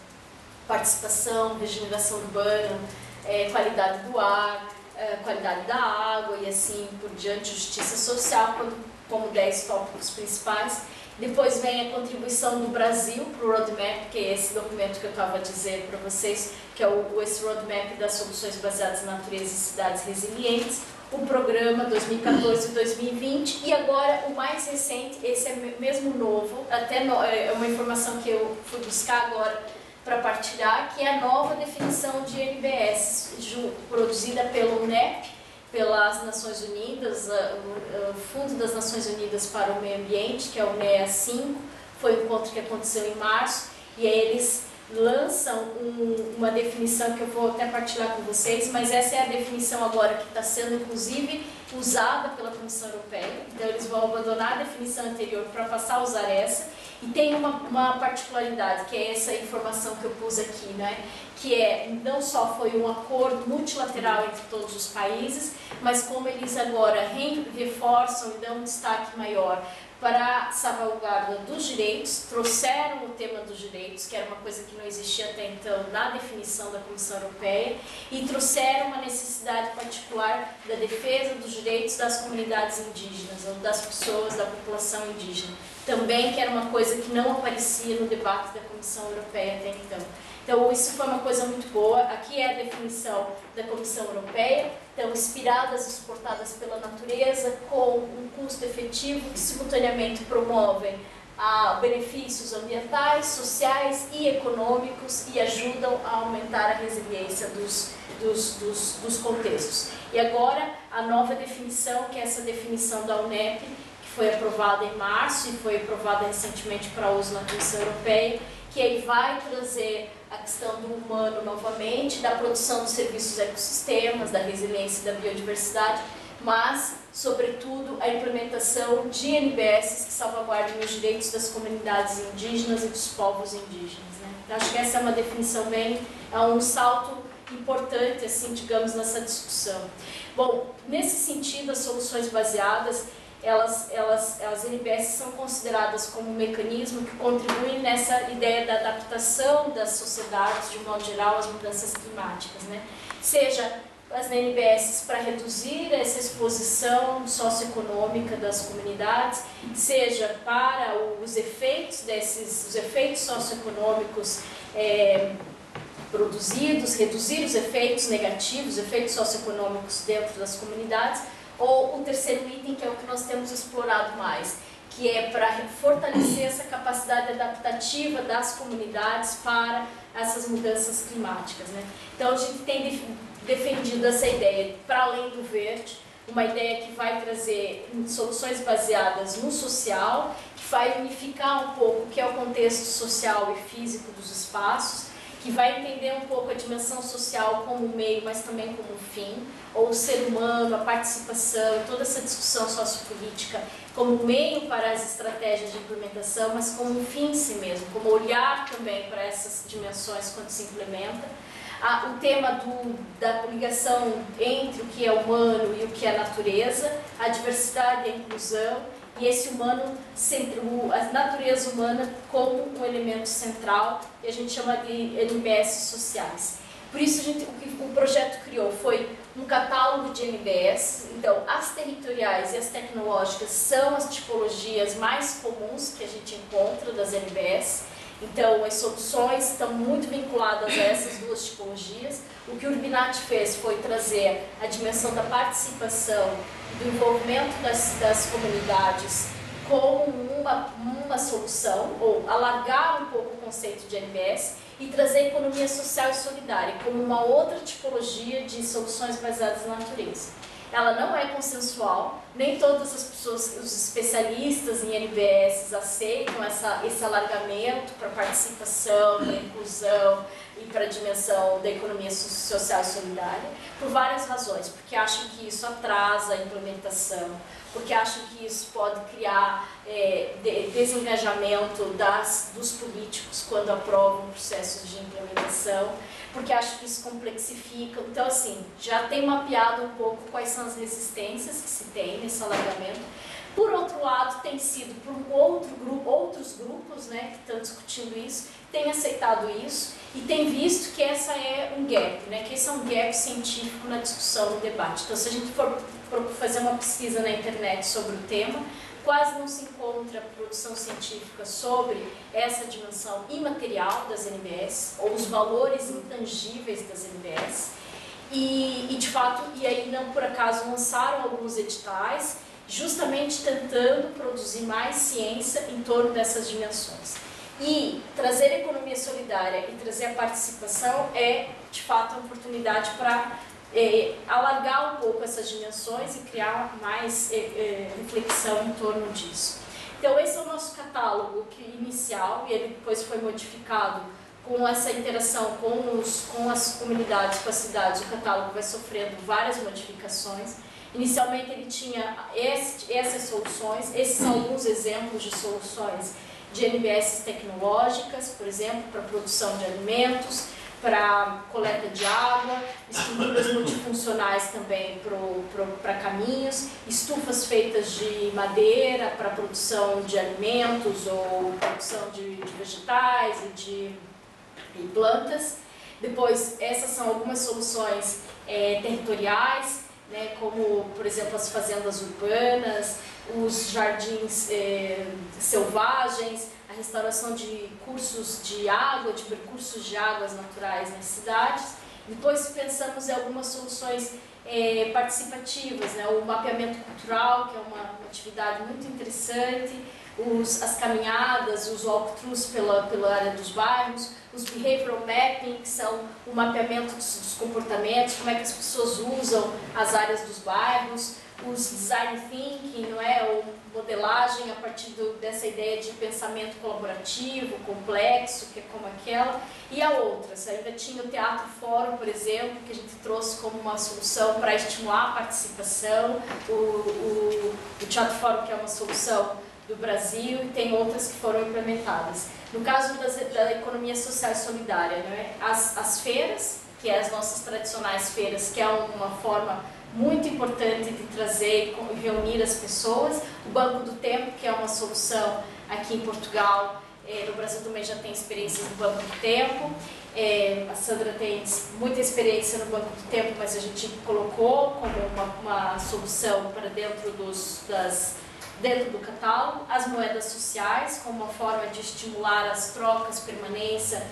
participação, regeneração urbana, é, qualidade do ar, é, qualidade da água e assim por diante, justiça social, quando como 10 tópicos principais. Depois vem a contribuição do Brasil para o Roadmap, que é esse documento que eu estava dizendo para vocês, que é o, esse Roadmap das Soluções Baseadas na Natureza e Cidades Resilientes, o programa 2014-2020 e agora o mais recente, esse é mesmo novo, até no, é uma informação que eu fui buscar agora para partilhar, que é a nova definição de NBS, produzida pelo UNEP, pelas Nações Unidas, o Fundo das Nações Unidas para o Meio Ambiente, que é o NEA 5, foi um encontro que aconteceu em março, e aí eles lançam um, uma definição que eu vou até partilhar com vocês, mas essa é a definição agora que está sendo inclusive usada pela Comissão Europeia, então eles vão abandonar a definição anterior para passar a usar essa, e tem uma, uma particularidade, que é essa informação que eu pus aqui, né? que é não só foi um acordo multilateral entre todos os países, mas como eles agora reforçam e dão um destaque maior para a salvaguarda dos direitos, trouxeram o tema dos direitos, que era uma coisa que não existia até então na definição da Comissão Europeia, e trouxeram uma necessidade particular da defesa dos direitos das comunidades indígenas, ou das pessoas da população indígena, também que era uma coisa que não aparecia no debate da Comissão Europeia até então. Então, isso foi uma coisa muito boa. Aqui é a definição da Comissão Europeia. Então, inspiradas, exportadas pela natureza, com um custo efetivo que simultaneamente promovem ah, benefícios ambientais, sociais e econômicos e ajudam a aumentar a resiliência dos, dos, dos, dos contextos. E agora, a nova definição, que é essa definição da UNEP, foi aprovada em março e foi aprovada recentemente para uso na Comissão Europeia, que aí vai trazer a questão do humano novamente, da produção dos serviços ecossistemas, da resiliência e da biodiversidade, mas, sobretudo, a implementação de NBS que salvaguardem os direitos das comunidades indígenas e dos povos indígenas. Né? Então, acho que essa é uma definição bem, é um salto importante, assim, digamos, nessa discussão. Bom, nesse sentido, as soluções baseadas elas, elas, as NBS são consideradas como um mecanismo que contribui nessa ideia da adaptação das sociedades, de modo geral, às mudanças climáticas. Né? Seja as NBS para reduzir essa exposição socioeconômica das comunidades, seja para os efeitos desses, os efeitos socioeconômicos é, produzidos, reduzir os efeitos negativos, efeitos socioeconômicos dentro das comunidades, ou o terceiro item, que é o que nós temos explorado mais, que é para fortalecer essa capacidade adaptativa das comunidades para essas mudanças climáticas. Né? Então, a gente tem defendido essa ideia, para além do verde, uma ideia que vai trazer soluções baseadas no social, que vai unificar um pouco o que é o contexto social e físico dos espaços, que vai entender um pouco a dimensão social como meio, mas também como fim, ou o ser humano, a participação, toda essa discussão sociopolítica como meio para as estratégias de implementação, mas como um fim em si mesmo, como olhar também para essas dimensões quando se implementa. Ah, o tema do, da ligação entre o que é humano e o que é natureza, a diversidade e a inclusão, e esse humano, a natureza humana como um elemento central, e a gente chama de NBS sociais. Por isso, gente, o que o projeto criou foi um catálogo de NBS. Então, as territoriais e as tecnológicas são as tipologias mais comuns que a gente encontra das NBS. Então, as soluções estão muito vinculadas a essas duas tipologias. O que o Urbinat fez foi trazer a dimensão da participação, do envolvimento das, das comunidades como uma, uma solução, ou alargar um pouco o conceito de NBS e trazer a economia social e solidária como uma outra tipologia de soluções baseadas na natureza. Ela não é consensual, nem todas as pessoas, os especialistas em NBS aceitam essa, esse alargamento para participação, para inclusão e para a dimensão da economia social e solidária, por várias razões, porque acham que isso atrasa a implementação, porque acham que isso pode criar é, desengajamento das, dos políticos quando aprovam processos de implementação, porque acham que isso complexifica. Então, assim, já tem mapeado um pouco quais são as resistências que se tem nesse alargamento. Por outro lado, tem sido por outro grupo, outros grupos né, que estão discutindo isso, têm aceitado isso e têm visto que essa é um gap, né, que esse é um gap científico na discussão, no debate. Então, se a gente for fazer uma pesquisa na internet sobre o tema, quase não se encontra produção científica sobre essa dimensão imaterial das NBS, ou os valores intangíveis das NBS. E, e de fato, e aí não por acaso lançaram alguns editais, justamente tentando produzir mais ciência em torno dessas dimensões. E trazer economia solidária e trazer a participação é, de fato, uma oportunidade para é, alargar um pouco essas dimensões e criar mais é, é, reflexão em torno disso. Então esse é o nosso catálogo inicial e ele depois foi modificado com essa interação com, os, com as comunidades, com as cidades, o catálogo vai sofrendo várias modificações. Inicialmente ele tinha este, essas soluções, esses são alguns exemplos de soluções de NBS tecnológicas, por exemplo, para produção de alimentos, para coleta de água, estruturas multifuncionais também para caminhos, estufas feitas de madeira para produção de alimentos ou produção de, de vegetais e de e plantas. Depois, essas são algumas soluções é, territoriais, né, como, por exemplo, as fazendas urbanas, os jardins é, selvagens, restauração de cursos de água, de percursos de águas naturais nas cidades. Depois pensamos em algumas soluções é, participativas, né? o mapeamento cultural, que é uma, uma atividade muito interessante, os, as caminhadas, os walkthroughs pela, pela área dos bairros, os behavioral mapping, que são o mapeamento dos, dos comportamentos, como é que as pessoas usam as áreas dos bairros, os design thinking, não é? Ou modelagem a partir do, dessa ideia de pensamento colaborativo, complexo, que é como aquela, e a outra. Você ainda tinha o Teatro Fórum, por exemplo, que a gente trouxe como uma solução para estimular a participação, o, o, o Teatro Fórum, que é uma solução do Brasil, e tem outras que foram implementadas. No caso das, da economia social e solidária, é? as, as feiras, que é as nossas tradicionais feiras, que é uma forma muito importante de trazer e reunir as pessoas. O Banco do Tempo, que é uma solução aqui em Portugal, é, no Brasil também já tem experiências no Banco do Tempo. É, a Sandra tem muita experiência no Banco do Tempo, mas a gente colocou como uma, uma solução para dentro, dos, das, dentro do catálogo. As moedas sociais, como uma forma de estimular as trocas, permanência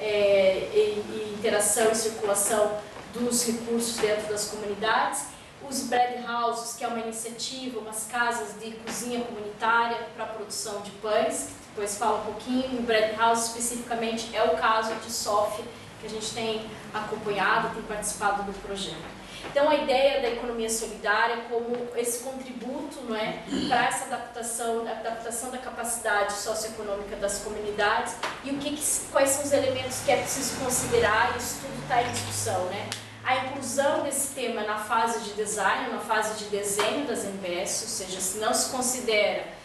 é, e, e interação e circulação dos recursos dentro das comunidades, os bread houses, que é uma iniciativa, umas casas de cozinha comunitária para a produção de pães, depois fala um pouquinho, o bread house especificamente é o caso de Sofia, que a gente tem acompanhado, tem participado do projeto. Então a ideia da economia solidária como esse contributo não é, para essa adaptação, adaptação da capacidade socioeconômica das comunidades e o que, quais são os elementos que é preciso considerar, isso tudo está em discussão. Né? A inclusão desse tema na fase de design, na fase de desenho das MBS, ou seja, se não se considera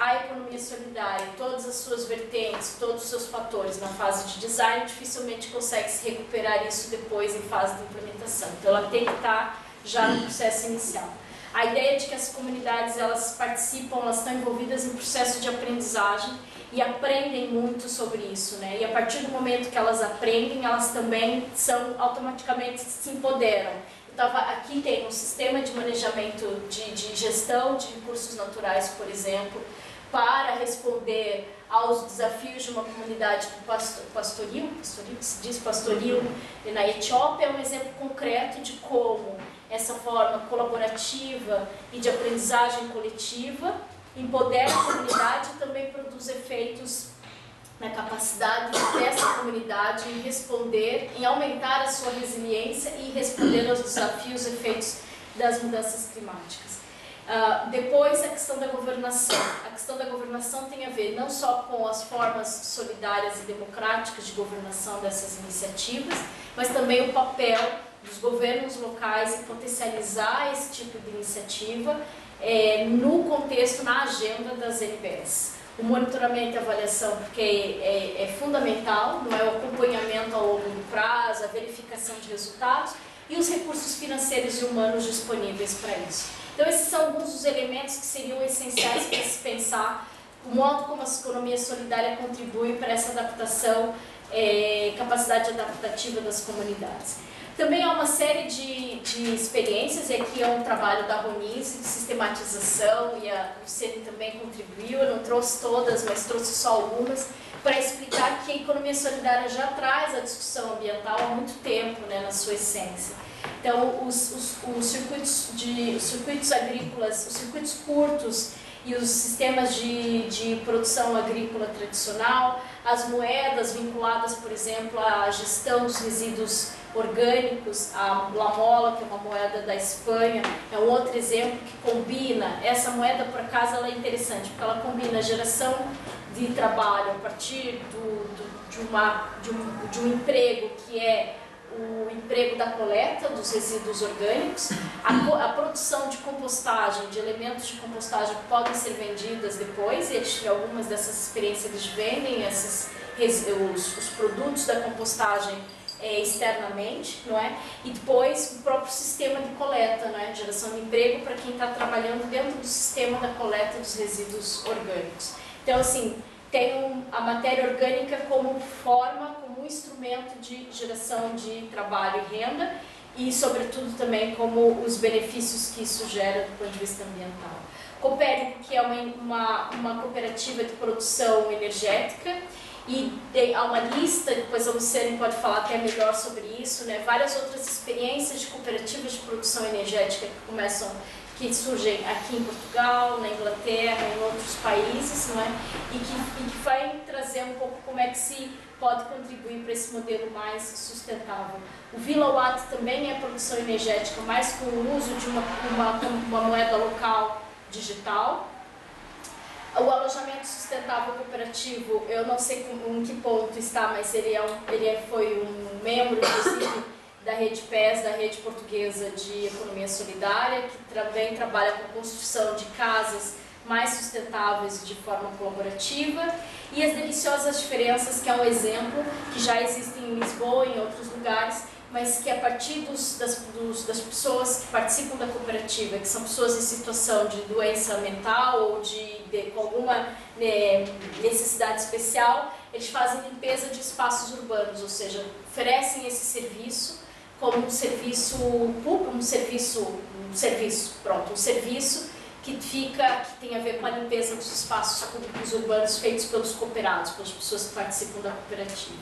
a economia solidária, todas as suas vertentes, todos os seus fatores na fase de design, dificilmente consegue se recuperar isso depois em fase de implementação. Então ela tem que estar já no processo inicial. A ideia de que as comunidades elas participam, elas estão envolvidas em processo de aprendizagem e aprendem muito sobre isso, né? E a partir do momento que elas aprendem, elas também são automaticamente se empoderam. Então aqui tem um sistema de manejamento de, de gestão de recursos naturais, por exemplo, para responder aos desafios de uma comunidade pastoril, pastoril, se diz pastoril, na Etiópia é um exemplo concreto de como essa forma colaborativa e de aprendizagem coletiva empodera a comunidade e também produz efeitos na capacidade dessa comunidade em responder, em aumentar a sua resiliência e responder aos desafios efeitos das mudanças climáticas. Uh, depois, a questão da governação. A questão da governação tem a ver não só com as formas solidárias e democráticas de governação dessas iniciativas, mas também o papel dos governos locais em potencializar esse tipo de iniciativa é, no contexto, na agenda das NBS. O monitoramento e avaliação, porque é, é, fundamental, não é o acompanhamento ao longo do prazo, a verificação de resultados e os recursos financeiros e humanos disponíveis para isso. Então, esses são alguns dos elementos que seriam essenciais para se pensar o modo como a economia solidária contribui para essa adaptação, é, capacidade adaptativa das comunidades. Também há uma série de, de experiências, e aqui é um trabalho da Ronise de sistematização, e a Luciene também contribuiu, eu não trouxe todas, mas trouxe só algumas, para explicar que a economia solidária já traz a discussão ambiental há muito tempo, né, na sua essência. Então, os, os, os, circuitos, de, os circuitos agrícolas, os circuitos curtos e os sistemas de, de produção agrícola tradicional, as moedas vinculadas, por exemplo, à gestão dos resíduos orgânicos, a Lamola, que é uma moeda da Espanha, é um outro exemplo que combina, essa moeda por acaso ela é interessante, porque ela combina a geração de trabalho a partir do, do de, uma, de, um, de um emprego que é o emprego da coleta dos resíduos orgânicos, a, a, produção de compostagem, de elementos de compostagem que podem ser vendidas depois, eles, algumas dessas experiências eles vendem esses, os, os produtos da compostagem é, externamente, não é? E depois o próprio sistema de coleta, não é? Geração de emprego para quem está trabalhando dentro do sistema da coleta dos resíduos orgânicos. Então, assim, tem um, a matéria orgânica como forma, como instrumento de geração de trabalho e renda e, sobretudo, também como os benefícios que isso gera do ponto de vista ambiental. Copérico, que é uma, uma, uma cooperativa de produção energética, e há uma lista, depois a Luciane pode falar até melhor sobre isso, né? várias outras experiências de cooperativas de produção energética que começam que surgem aqui em Portugal, na Inglaterra, em outros países, não é? e, que, e que vai trazer um pouco como é que se pode contribuir para esse modelo mais sustentável. O Vila Watt também é produção energética, mas com o uso de uma, uma, uma moeda local digital. O alojamento sustentável cooperativo, eu não sei em que ponto está, mas ele, é um, ele é, foi um membro, inclusive, da Rede PES, da Rede Portuguesa de Economia Solidária, que também trabalha com construção de casas mais sustentáveis de forma colaborativa, e as deliciosas diferenças, que é um exemplo que já existem em Lisboa e em outros lugares, mas que a partir dos, das, dos, das pessoas que participam da cooperativa, que são pessoas em situação de doença mental ou de, de com alguma né, necessidade especial, eles fazem limpeza de espaços urbanos, ou seja, oferecem esse serviço como um serviço público, um serviço, um serviço, pronto, um serviço que fica, que tem a ver com a limpeza dos espaços públicos urbanos feitos pelos cooperados, pelas pessoas que participam da cooperativa.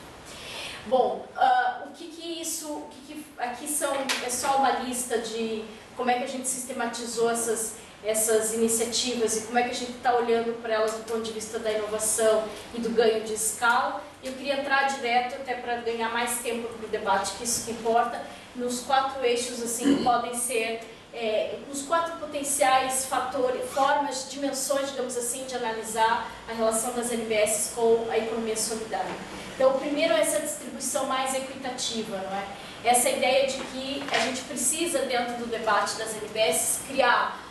Bom, uh, o que que isso, o que que, aqui são, é só uma lista de como é que a gente sistematizou essas, essas iniciativas e como é que a gente está olhando para elas do ponto de vista da inovação e do ganho de escala. Eu queria entrar direto, até para ganhar mais tempo para o debate, que isso que importa, nos quatro eixos assim que podem ser é, os quatro potenciais fatores, formas, dimensões, digamos assim, de analisar a relação das NBS com a economia solidária. Então, o primeiro é essa distribuição mais equitativa, não é? Essa ideia de que a gente precisa, dentro do debate das NBS, criar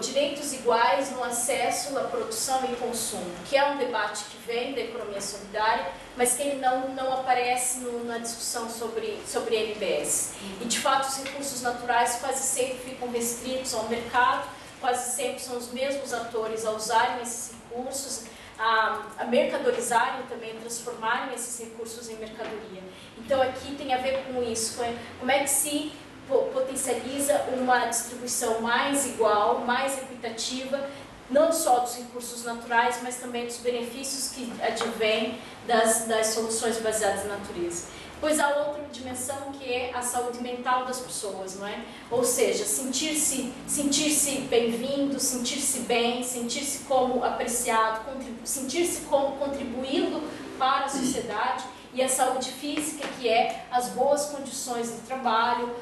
direitos iguais no acesso à produção e consumo, que é um debate que vem da economia solidária, mas que ele não, não aparece no, na discussão sobre, sobre NBS. E, de fato, os recursos naturais quase sempre ficam restritos ao mercado, quase sempre são os mesmos atores a usarem esses recursos, a, a mercadorizarem também, transformarem esses recursos em mercadoria. Então, aqui tem a ver com isso, com como é que se potencializa uma distribuição mais igual, mais equitativa, não só dos recursos naturais, mas também dos benefícios que advêm das, das soluções baseadas na natureza. Pois há outra dimensão que é a saúde mental das pessoas, não é? Ou seja, sentir-se sentir-se bem-vindo, sentir-se bem, sentir-se como apreciado, sentir-se como contribuindo para a sociedade e a saúde física, que é as boas condições de trabalho,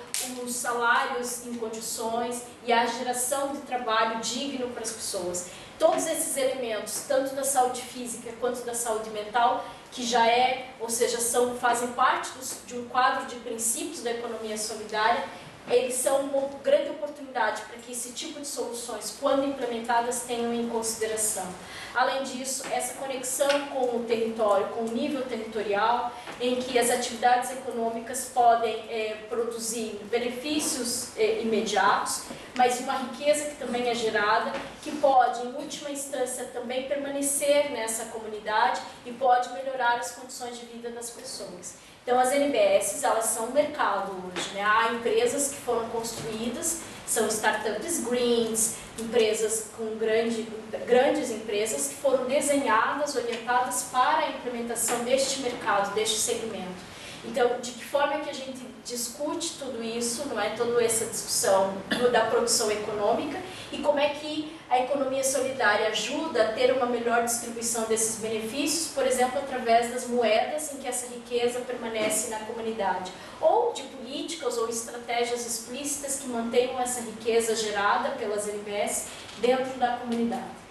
os salários em condições e a geração de trabalho digno para as pessoas. Todos esses elementos, tanto da saúde física quanto da saúde mental, que já é, ou seja, são, fazem parte dos, de um quadro de princípios da economia solidária, eles são uma grande oportunidade para que esse tipo de soluções, quando implementadas, tenham em consideração. Além disso, essa conexão com o território, com o nível territorial, em que as atividades econômicas podem é, produzir benefícios é, imediatos, mas uma riqueza que também é gerada, que pode, em última instância, também permanecer nessa comunidade e pode melhorar as condições de vida das pessoas. Então, as NBS, elas são um mercado hoje, né? Há empresas que foram construídas, são startups greens, empresas com grande, grandes empresas que foram desenhadas, orientadas para a implementação deste mercado, deste segmento. Então, de que forma que a gente discute tudo isso, não é toda essa discussão da produção econômica e como é que a economia solidária ajuda a ter uma melhor distribuição desses benefícios, por exemplo, através das moedas em que essa riqueza permanece na comunidade, ou de políticas ou estratégias explícitas que mantenham essa riqueza gerada pelas NBS dentro da comunidade.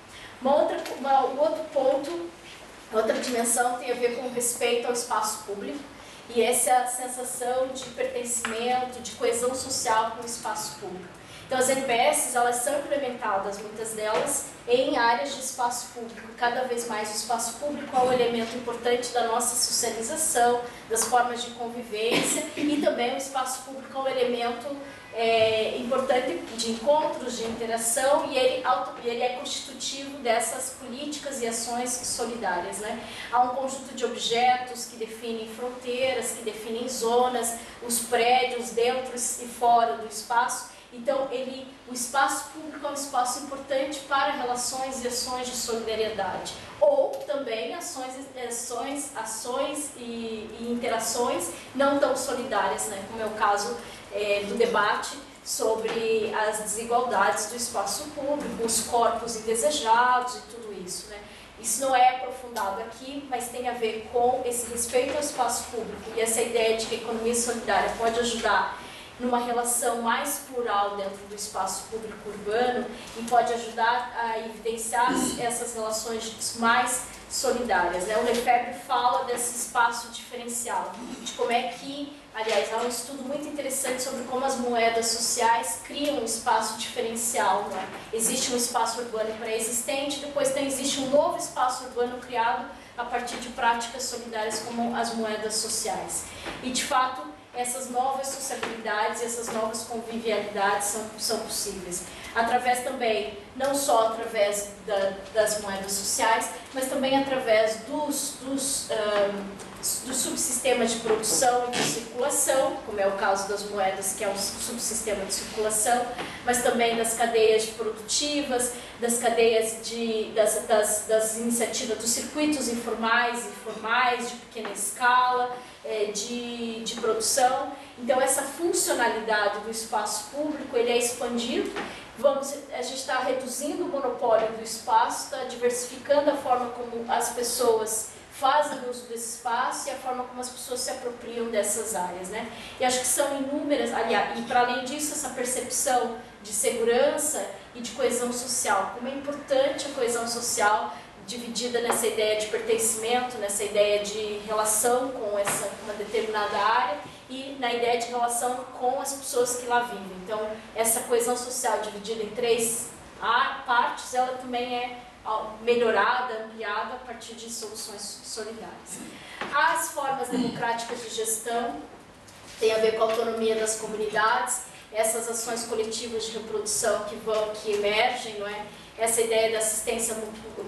Uma outra, uma, um outro ponto, outra dimensão tem a ver com respeito ao espaço público e essa sensação de pertencimento, de coesão social com o espaço público. Então, as NPS elas são implementadas, muitas delas, em áreas de espaço público. Cada vez mais o espaço público é um elemento importante da nossa socialização, das formas de convivência e também o espaço público é um elemento é, importante de encontros, de interação e ele, ele é constitutivo dessas políticas e ações solidárias. Né? Há um conjunto de objetos que definem fronteiras, que definem zonas, os prédios dentro e fora do espaço. Então, ele, o espaço público é um espaço importante para relações e ações de solidariedade. Ou também ações, ações, ações e, e interações não tão solidárias, né? como é o caso é, do debate sobre as desigualdades do espaço público, os corpos indesejados e tudo isso. Né? Isso não é aprofundado aqui, mas tem a ver com esse respeito ao espaço público e essa ideia de que a economia solidária pode ajudar numa relação mais plural dentro do espaço público urbano e pode ajudar a evidenciar essas relações mais solidárias. Né? O Lefebvre fala desse espaço diferencial, de como é que Aliás, há um estudo muito interessante sobre como as moedas sociais criam um espaço diferencial. Né? Existe um espaço urbano pré-existente, depois tem, existe um novo espaço urbano criado a partir de práticas solidárias como as moedas sociais. E, de fato, essas novas sociabilidades, essas novas convivialidades são, são possíveis. Através também, não só através da, das moedas sociais, mas também através dos, dos um, do subsistema de produção e de circulação, como é o caso das moedas, que é um subsistema de circulação, mas também das cadeias produtivas, das cadeias de, das, das, das iniciativas dos circuitos informais e formais, de pequena escala, é, de, de produção. Então, essa funcionalidade do espaço público ele é expandido. Vamos, a gente está reduzindo o monopólio do espaço, está diversificando a forma como as pessoas fazem uso desse espaço e a forma como as pessoas se apropriam dessas áreas, né? E acho que são inúmeras, aliás, e para além disso, essa percepção de segurança e de coesão social, como é importante a coesão social dividida nessa ideia de pertencimento, nessa ideia de relação com essa uma determinada área e na ideia de relação com as pessoas que lá vivem. Então, essa coesão social dividida em três partes, ela também é melhorada, ampliada a partir de soluções solidárias. As formas democráticas de gestão têm a ver com a autonomia das comunidades, essas ações coletivas de reprodução que vão, que emergem, não é? Essa ideia da assistência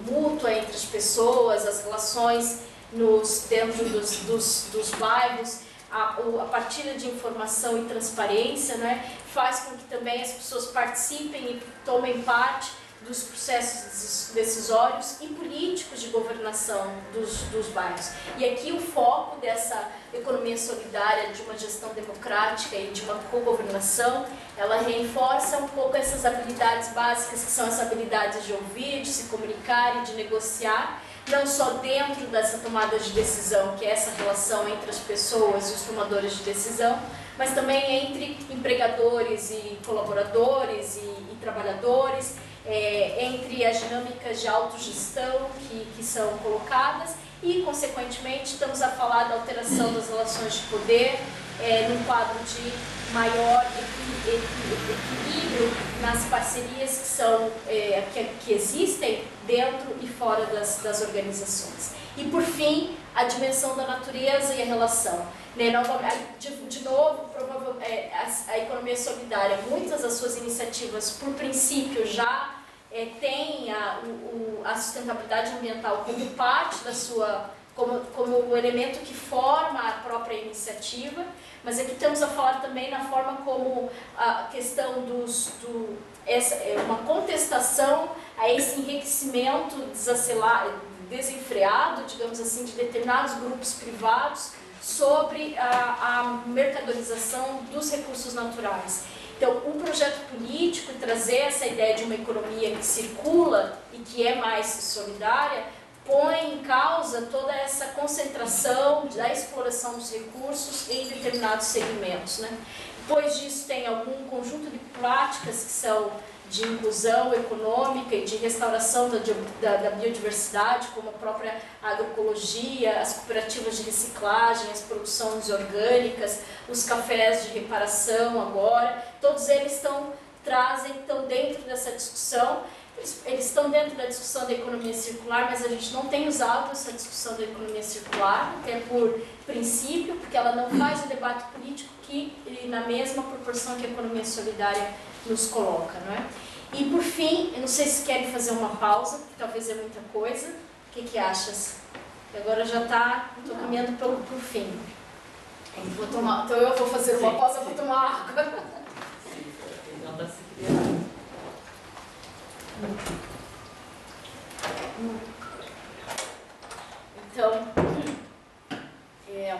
mútua entre as pessoas, as relações nos, dentro dos, dos, dos bairros, a, a partilha de informação e transparência, não é? Faz com que também as pessoas participem e tomem parte dos processos decisórios e políticos de governação dos, dos bairros. E aqui o foco dessa economia solidária, de uma gestão democrática e de uma co-governação, ela reforça um pouco essas habilidades básicas, que são as habilidades de ouvir, de se comunicar e de negociar, não só dentro dessa tomada de decisão, que é essa relação entre as pessoas e os tomadores de decisão, mas também entre empregadores e colaboradores e, e trabalhadores, é, entre as dinâmicas de autogestão que, que são colocadas e, consequentemente, estamos a falar da alteração das relações de poder é, num quadro de maior equilíbrio nas parcerias que, são, é, que, que, existem dentro e fora das, das organizações. E, por fim, a dimensão da natureza e a relação. Né, de, de novo, é, a, a, economia solidária, muitas das suas iniciativas, por princípio, já é, tem a, o, a sustentabilidade ambiental como parte da sua como, como o elemento que forma a própria iniciativa, mas aqui estamos a falar também na forma como a questão dos, do, essa, é uma contestação a esse enriquecimento desenfreado, digamos assim, de determinados grupos privados sobre a, a mercadorização dos recursos naturais. Então, um projeto político trazer essa ideia de uma economia que circula e que é mais solidária põe em causa toda essa concentração da exploração dos recursos em determinados segmentos. Né? Depois disso, tem algum conjunto de práticas que são de inclusão econômica e de restauração da, da, da, biodiversidade, como a própria agroecologia, as cooperativas de reciclagem, as produções orgânicas, os cafés de reparação agora, todos eles estão, trazem, estão dentro dessa discussão eles, estão dentro da discussão da economia circular, mas a gente não tem usado essa discussão da economia circular, até por princípio, porque ela não faz o debate político que, na mesma proporção que a economia solidária nos coloca. Não é? E por fim, eu não sei se querem fazer uma pausa, porque talvez é muita coisa. O que, que achas? Agora já está, estou caminhando para o fim. Vou tomar, então eu vou fazer uma pausa para tomar água. Sim, não está se criando. Então, é,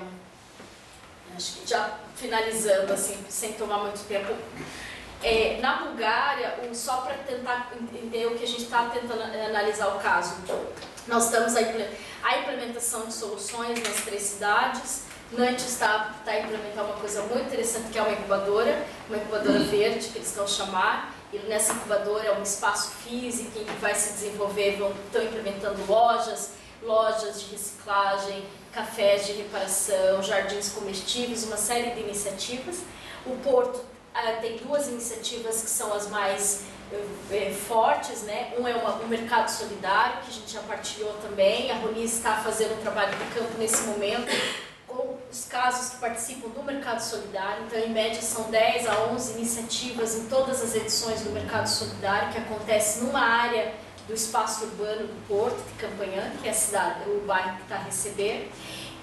acho que já finalizando, assim, sem tomar muito tempo, é, na Bulgária, só para tentar entender o que a gente está tentando analisar o caso, nós estamos a, a implementação de soluções nas três cidades. Nantes está tá a implementar uma coisa muito interessante que é uma incubadora, uma incubadora verde que eles estão chamar e nessa incubadora é um espaço físico em que vai se desenvolver, vão, estão implementando lojas, lojas de reciclagem, cafés de reparação, jardins comestíveis, uma série de iniciativas. O Porto ah, tem duas iniciativas que são as mais eh, fortes, né? Um é uma, um mercado solidário, que a gente já partilhou também. A Roni está fazendo um trabalho de campo nesse momento os casos que participam do Mercado Solidário. Então, em média, são 10 a 11 iniciativas em todas as edições do Mercado Solidário, que acontece numa área do espaço urbano do Porto de Campanhã, que é a cidade, o bairro que está a receber.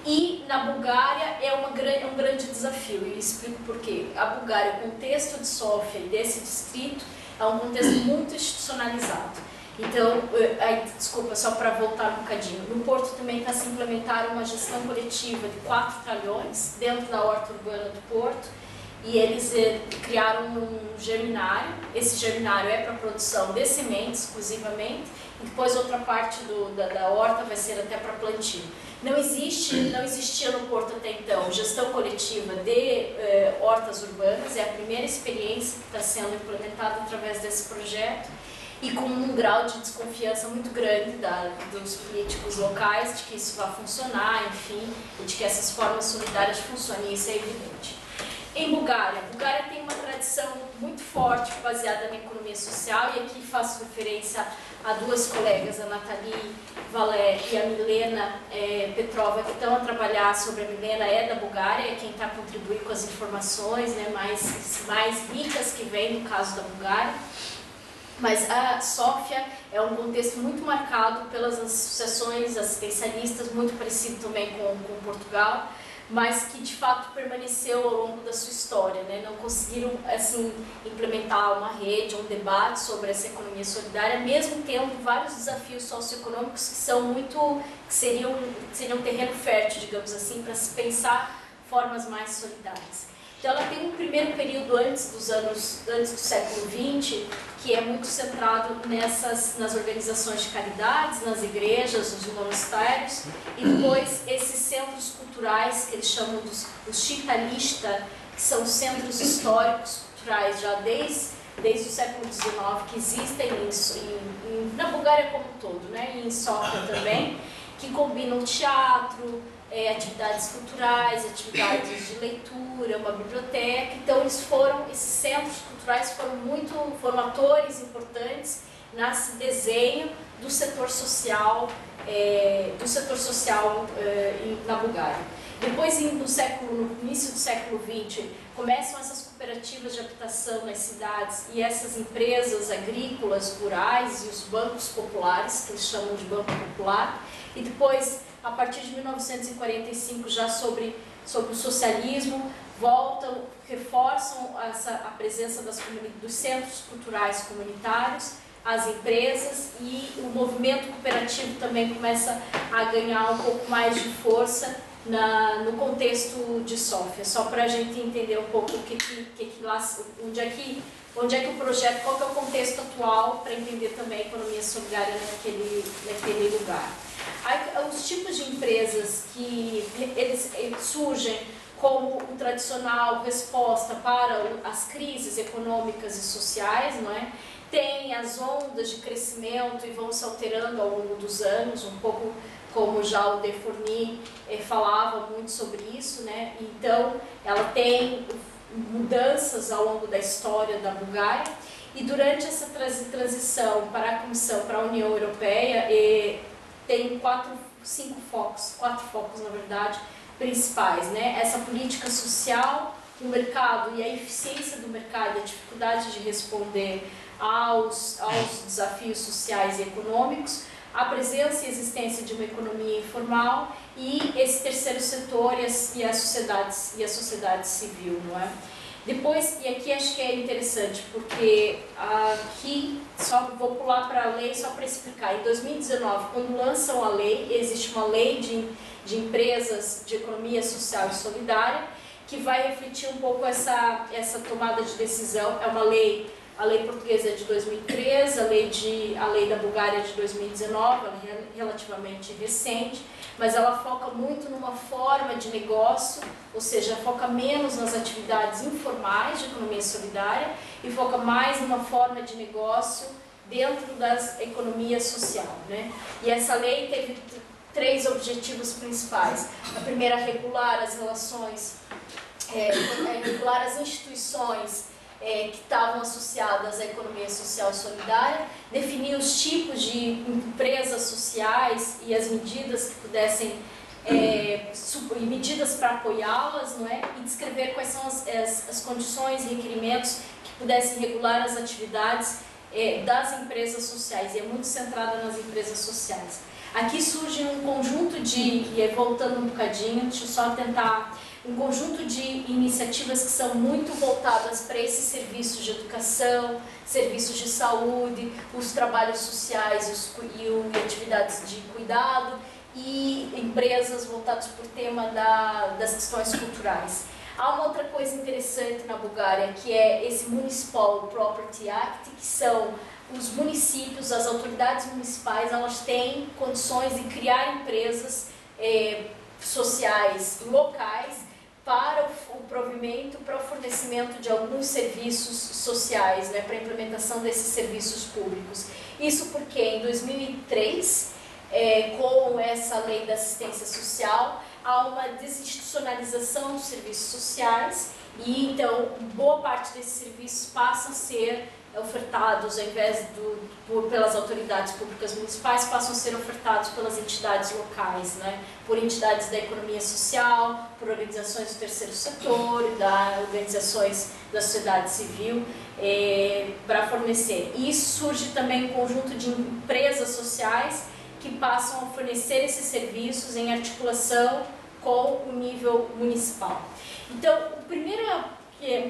E na Bulgária é, uma, é um grande desafio, e explico por quê. A Bulgária, o contexto de Sofia e desse distrito, é um contexto muito institucionalizado. Então, eh, aí, desculpa, só para voltar um bocadinho. No Porto também está se implementar uma gestão coletiva de quatro talhões dentro da horta urbana do Porto e eles eh, criaram um germinário. Esse germinário é para produção de sementes exclusivamente e depois outra parte do, da, da horta vai ser até para plantio. Não existe, não existia no Porto até então gestão coletiva de eh, hortas urbanas. É a primeira experiência que está sendo implementada através desse projeto e com um grau de desconfiança muito grande da, dos políticos locais de que isso vai funcionar, enfim, e de que essas formas solidárias funcionem, isso é evidente. Em Bulgária, Bulgária tem uma tradição muito forte baseada na economia social e aqui faço referência a duas colegas, a Nathalie Valé e a Milena é, Petrova, que estão a trabalhar sobre a Milena, é da Bulgária, é quem está a contribuir com as informações né, mais, mais ricas que vem no caso da Bulgária. Mas a Sófia é um contexto muito marcado pelas associações assistencialistas, muito parecido também com, com Portugal, mas que de fato permaneceu ao longo da sua história. Né? Não conseguiram assim, implementar uma rede, um debate sobre essa economia solidária, mesmo tendo vários desafios socioeconômicos que são muito que seriam, seriam um terreno fértil, digamos assim, para se pensar formas mais solidárias. Então ela tem um primeiro período antes dos anos antes do século XX que é muito centrado nessas, nas organizações de caridades, nas igrejas, nos monastérios, e depois esses centros culturais, que eles chamam dos os chitalista, que são centros históricos culturais já desde, desde o século XIX, que existem em, em, na Bulgária como um todo, né? e em Sofia também, que combinam teatro, é, atividades culturais, atividades de leitura, uma biblioteca. Então eles foram, esses centros culturais foram muito, foram atores importantes nesse desenho do setor social, é, do setor social é, na Bulgária. Depois, no, século, no início do século XX, começam essas cooperativas de habitação nas cidades e essas empresas agrícolas, rurais e os bancos populares, que eles chamam de banco popular. E depois, a partir de 1945, já sobre, sobre o socialismo, voltam, reforçam essa, a presença das, dos centros culturais comunitários, as empresas e o movimento cooperativo também começa a ganhar um pouco mais de força na, no contexto de Sofia, só para a gente entender um pouco o que, que, que, lá, onde, é que, onde é que o projeto, qual é o contexto atual, para entender também a economia solidária naquele, naquele lugar. Os tipos de empresas que eles, surgem como o tradicional resposta para as crises econômicas e sociais, não é? Tem as ondas de crescimento e vão se alterando ao longo dos anos, um pouco como já o De Fourny eh, falava muito sobre isso, né? Então, ela tem mudanças ao longo da história da Bulgária e durante essa transição para a Comissão, para a União Europeia, eh, tem quatro, cinco focos, quatro focos na verdade, principais, né? Essa política social, o mercado e a eficiência do mercado, a dificuldade de responder aos, aos desafios sociais e econômicos, a presença e existência de uma economia informal e esse terceiro setor e, as, e, a, sociedade, e a sociedade civil, não é? Depois, e aqui acho que é interessante, porque aqui, só vou pular para a lei só para explicar, em 2019, quando lançam a lei, existe uma lei de, de empresas de economia social e solidária, que vai refletir um pouco essa, essa tomada de decisão, é uma lei a lei portuguesa é de 2013, a lei, de, a lei da Bulgária é de 2019, ela é relativamente recente, mas ela foca muito numa forma de negócio, ou seja, foca menos nas atividades informais de economia solidária e foca mais numa forma de negócio dentro das economias social. Né? E essa lei teve três objetivos principais. A primeira, regular as relações, é, é regular as instituições é, que estavam associadas à economia social solidária, definir os tipos de empresas sociais e as medidas que pudessem é, medidas para apoiá-las, não é? E descrever quais são as, as, as, condições e requerimentos que pudessem regular as atividades é, das empresas sociais. E é muito centrada nas empresas sociais. Aqui surge um conjunto de, e voltando um bocadinho, deixa eu só tentar um conjunto de iniciativas que são muito voltadas para esses serviços de educação, serviços de saúde, os trabalhos sociais os, e, o, e atividades de cuidado e empresas voltadas para o tema da, das questões culturais. Há uma outra coisa interessante na Bulgária, que é esse Municipal Property Act, que são os municípios, as autoridades municipais, elas têm condições de criar empresas eh, sociais locais para o, provimento, para o fornecimento de alguns serviços sociais, né, para a implementação desses serviços públicos. Isso porque em 2003, é, com essa lei da assistência social, há uma desinstitucionalização dos serviços sociais e então boa parte desses serviços passa a ser ofertados, ao invés do, pelas autoridades públicas municipais, passam a ser ofertados pelas entidades locais, né? por entidades da economia social, por organizações do terceiro setor, da, organizações da sociedade civil, é, para fornecer. E surge também um conjunto de empresas sociais que passam a fornecer esses serviços em articulação com o nível municipal. Então, o primeiro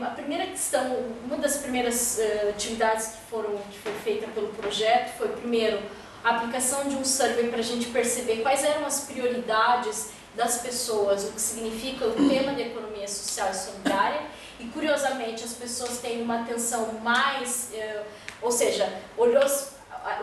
a primeira questão, uma das primeiras uh, atividades que foram que foi feita pelo projeto foi primeiro a aplicação de um survey para a gente perceber quais eram as prioridades das pessoas o que significa o tema da economia social e solidária e curiosamente as pessoas têm uma atenção mais, eh, ou seja, olhou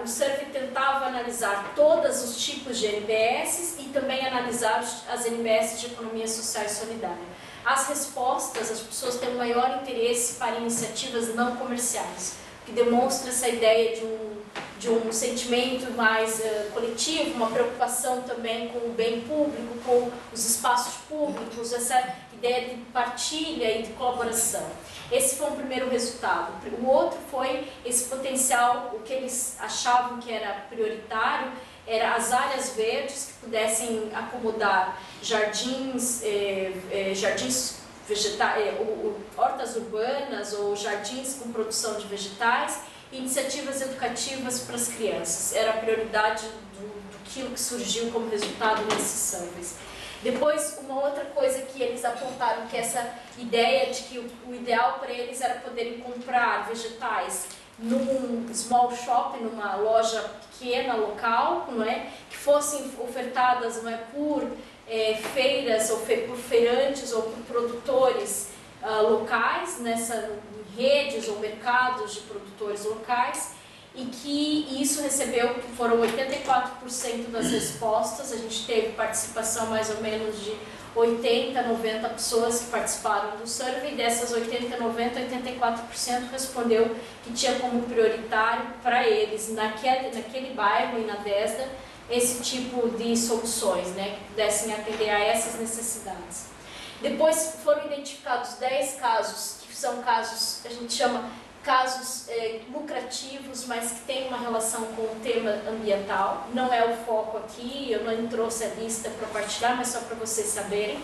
o survey tentava analisar todos os tipos de NBS e também analisar as NBS de economia social e solidária. As respostas, as pessoas têm maior interesse para iniciativas não comerciais, que demonstra essa ideia de um, de um sentimento mais uh, coletivo, uma preocupação também com o bem público, com os espaços públicos, essa ideia de partilha e de colaboração. Esse foi um primeiro resultado. O outro foi esse potencial, o que eles achavam que era prioritário, era as áreas verdes que pudessem acomodar jardins, eh, eh, jardins vegetais, eh, hortas urbanas ou jardins com produção de vegetais iniciativas educativas para as crianças. Era a prioridade do, do que surgiu como resultado nesses surveys. Depois, uma outra coisa que eles apontaram, que essa ideia de que o, ideal para eles era poderem comprar vegetais num small shop, numa loja pequena, local, não é? que fossem ofertadas não é? por é, feiras, ou fe, por feirantes, ou por produtores uh, locais, nessa, redes ou mercados de produtores locais, e que isso recebeu, foram 84% das respostas, a gente teve participação mais ou menos de 80, 90 pessoas que participaram do survey, dessas 80, 90, 84% respondeu que tinha como prioritário para eles, naquele, naquele bairro e na DESDA, esse tipo de soluções, né, que pudessem atender a essas necessidades. Depois foram identificados 10 casos, que são casos, a gente chama casos é, lucrativos, mas que têm uma relação com o tema ambiental. Não é o foco aqui, eu não trouxe a lista para partilhar, mas só para vocês saberem.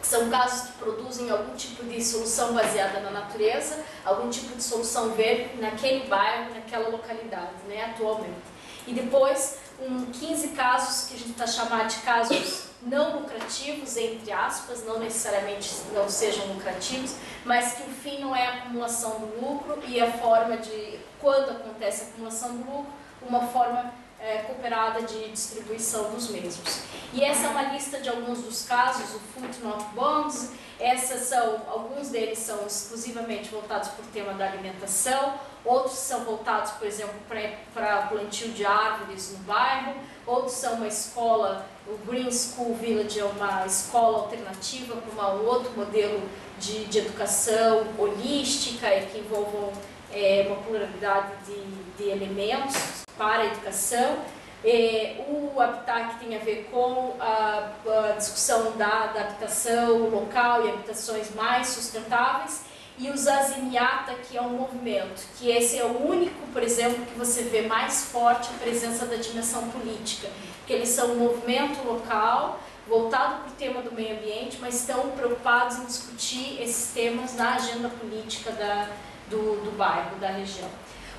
São casos que produzem algum tipo de solução baseada na natureza, algum tipo de solução verde naquele bairro, naquela localidade, né, atualmente. E depois, um 15 casos que a gente está chamando de casos não lucrativos, entre aspas, não necessariamente não sejam lucrativos, mas que o fim não é a acumulação do lucro e a forma de, quando acontece a acumulação do lucro, uma forma é, cooperada de distribuição dos mesmos. E essa é uma lista de alguns dos casos, o Footnote Bonds, essas são, alguns deles são exclusivamente voltados para o tema da alimentação, outros são voltados, por exemplo, para plantio de árvores no bairro, outros são uma escola, o Green School Village é uma escola alternativa para um outro modelo de, de educação holística e que envolvam é, uma pluralidade de, de elementos para a educação. É, o Habitat que tem a ver com a, a discussão da, da habitação local e habitações mais sustentáveis e o Zazimiata, que é um movimento, que esse é o único, por exemplo, que você vê mais forte a presença da dimensão política, que eles são um movimento local voltado para o tema do meio ambiente, mas estão preocupados em discutir esses temas na agenda política da, do, do bairro, da região.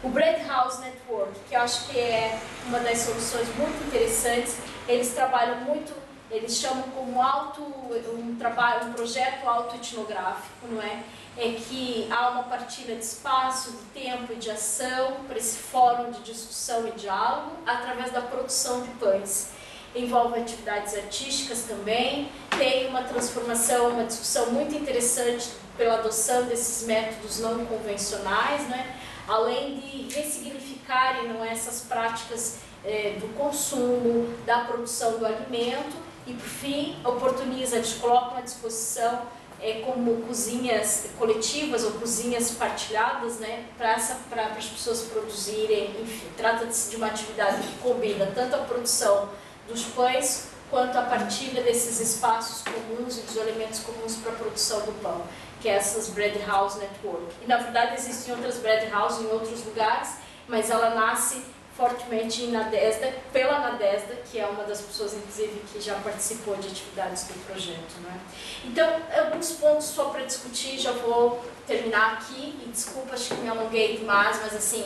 O Bread House Network, que eu acho que é uma das soluções muito interessantes, eles trabalham muito, eles chamam como auto, um trabalho, um projeto autoetnográfico, não é? É que há uma partilha de espaço, de tempo e de ação para esse fórum de discussão e diálogo através da produção de pães. Envolve atividades artísticas também, tem uma transformação, uma discussão muito interessante pela adoção desses métodos não convencionais, né? Além de ressignificarem não, essas práticas é, do consumo, da produção do alimento e, por fim, oportuniza, eles colocam à disposição é, como cozinhas coletivas ou cozinhas partilhadas né, para as pessoas produzirem, enfim, trata-se de uma atividade que combina tanto a produção dos pães quanto a partilha desses espaços comuns e dos elementos comuns para a produção do pão que é essas Bread House Network. E na verdade existem outras Bread House em outros lugares, mas ela nasce fortemente em Nadesda, pela Nadesda, que é uma das pessoas, inclusive, que já participou de atividades do projeto. Né? Então, alguns pontos só para discutir, já vou terminar aqui, e desculpa, acho que me alonguei demais, mas assim,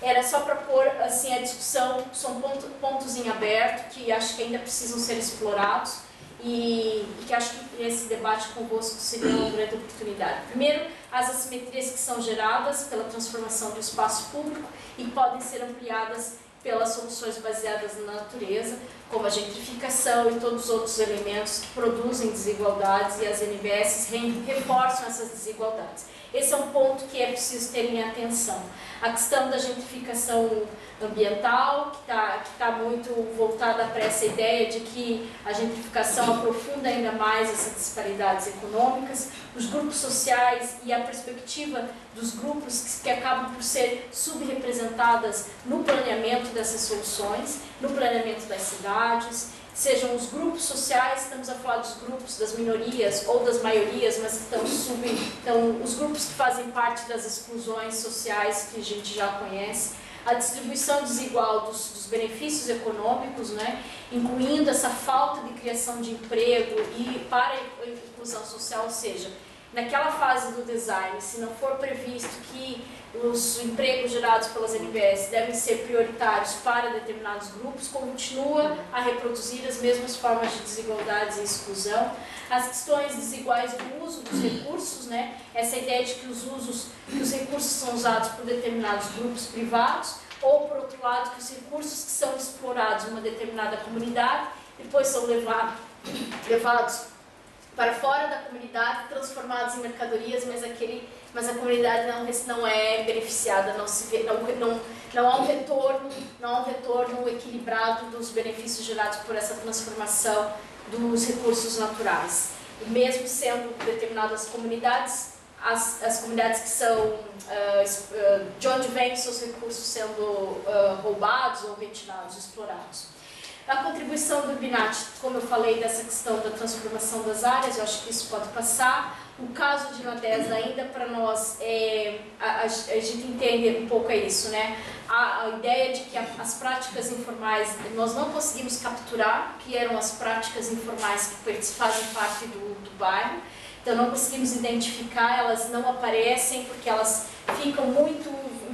era só para pôr assim, a discussão, são pontos em aberto que acho que ainda precisam ser explorados e, e, que acho que esse debate convosco seria uma grande oportunidade. Primeiro, as assimetrias que são geradas pela transformação do espaço público e podem ser ampliadas pelas soluções baseadas na natureza, como a gentrificação e todos os outros elementos que produzem desigualdades e as NBS reforçam essas desigualdades. Esse é um ponto que é preciso ter em atenção. A questão da gentrificação ambiental, que está que tá muito voltada para essa ideia de que a gentrificação aprofunda ainda mais essas disparidades econômicas, os grupos sociais e a perspectiva dos grupos que, que acabam por ser subrepresentadas no planeamento dessas soluções, no planeamento das cidades, sejam os grupos sociais, estamos a falar dos grupos das minorias ou das maiorias, mas que estão sub, então os grupos que fazem parte das exclusões sociais que a gente já conhece, a distribuição desigual dos, dos benefícios econômicos, né, incluindo essa falta de criação de emprego e para a inclusão social, ou seja, naquela fase do design, se não for previsto que os empregos gerados pelas NBS devem ser prioritários para determinados grupos, continua a reproduzir as mesmas formas de desigualdades e exclusão. As questões desiguais do uso dos recursos, né? essa ideia de que os usos, que os recursos são usados por determinados grupos privados, ou por outro lado, que os recursos que são explorados em uma determinada comunidade depois são levados, levados para fora da comunidade, transformados em mercadorias, mas, aquele, mas a comunidade não, não é beneficiada, não, se vê, não, não, não há um retorno, não há um retorno equilibrado dos benefícios gerados por essa transformação dos recursos naturais. E mesmo sendo determinadas comunidades, as, as comunidades que são uh, de onde vêm seus recursos sendo uh, roubados ou retirados, explorados. A contribuição do BINAT, como eu falei, dessa questão da transformação das áreas, eu acho que isso pode passar. O caso de Nadesa ainda para nós, é, a, a, a, gente entende um pouco é isso, né? A, a ideia de que as práticas informais, nós não conseguimos capturar, que eram as práticas informais que fazem parte do, do bairro, então não conseguimos identificar, elas não aparecem porque elas ficam muito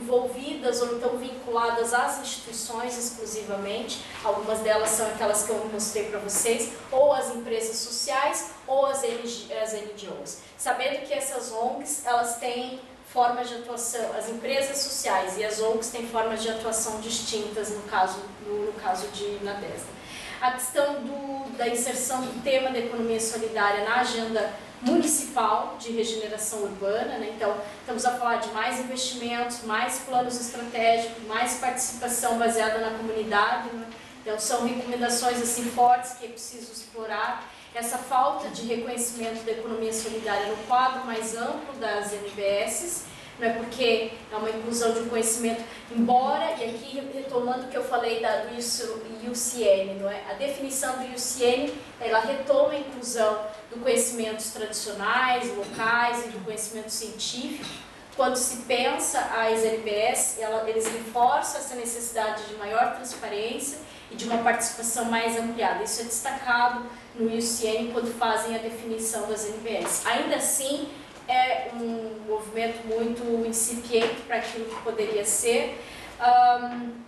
envolvidas ou então vinculadas às instituições exclusivamente, algumas delas são aquelas que eu mostrei para vocês, ou as empresas sociais ou as, NG, as NGOs. Sabendo que essas ONGs, elas têm formas de atuação, as empresas sociais e as ONGs têm formas de atuação distintas no caso, no, no caso de Nadesda. A questão do, da inserção do tema da economia solidária na agenda municipal de regeneração urbana, né? então estamos a falar de mais investimentos, mais planos estratégicos, mais participação baseada na comunidade, né? então são recomendações assim fortes que é preciso explorar essa falta de reconhecimento da economia solidária no quadro mais amplo das NBS não é porque é uma inclusão de um conhecimento, embora, e aqui retomando o que eu falei da, do IUCN, não é? a definição do IUCN, ela retoma a inclusão do conhecimentos tradicionais, locais e do conhecimento científico, quando se pensa as LBS, ela, eles reforçam essa necessidade de maior transparência e de uma participação mais ampliada. Isso é destacado no IUCN quando fazem a definição das NBS. Ainda assim, é um movimento muito incipiente para aquilo que poderia ser. Um,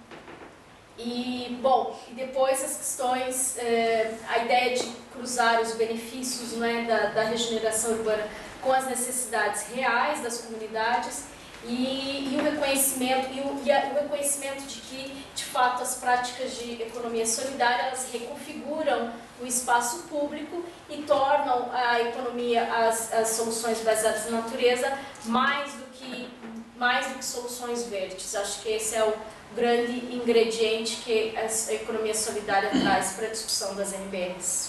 e, bom, depois as questões, eh, a ideia de cruzar os benefícios né, da, da regeneração urbana com as necessidades reais das comunidades e, e o reconhecimento e o, e a, o reconhecimento de que de fato as práticas de economia solidária elas reconfiguram o espaço público e tornam a economia as, as soluções baseadas na natureza mais do que mais do que soluções verdes acho que esse é o grande ingrediente que a economia solidária traz para a discussão das NBRs.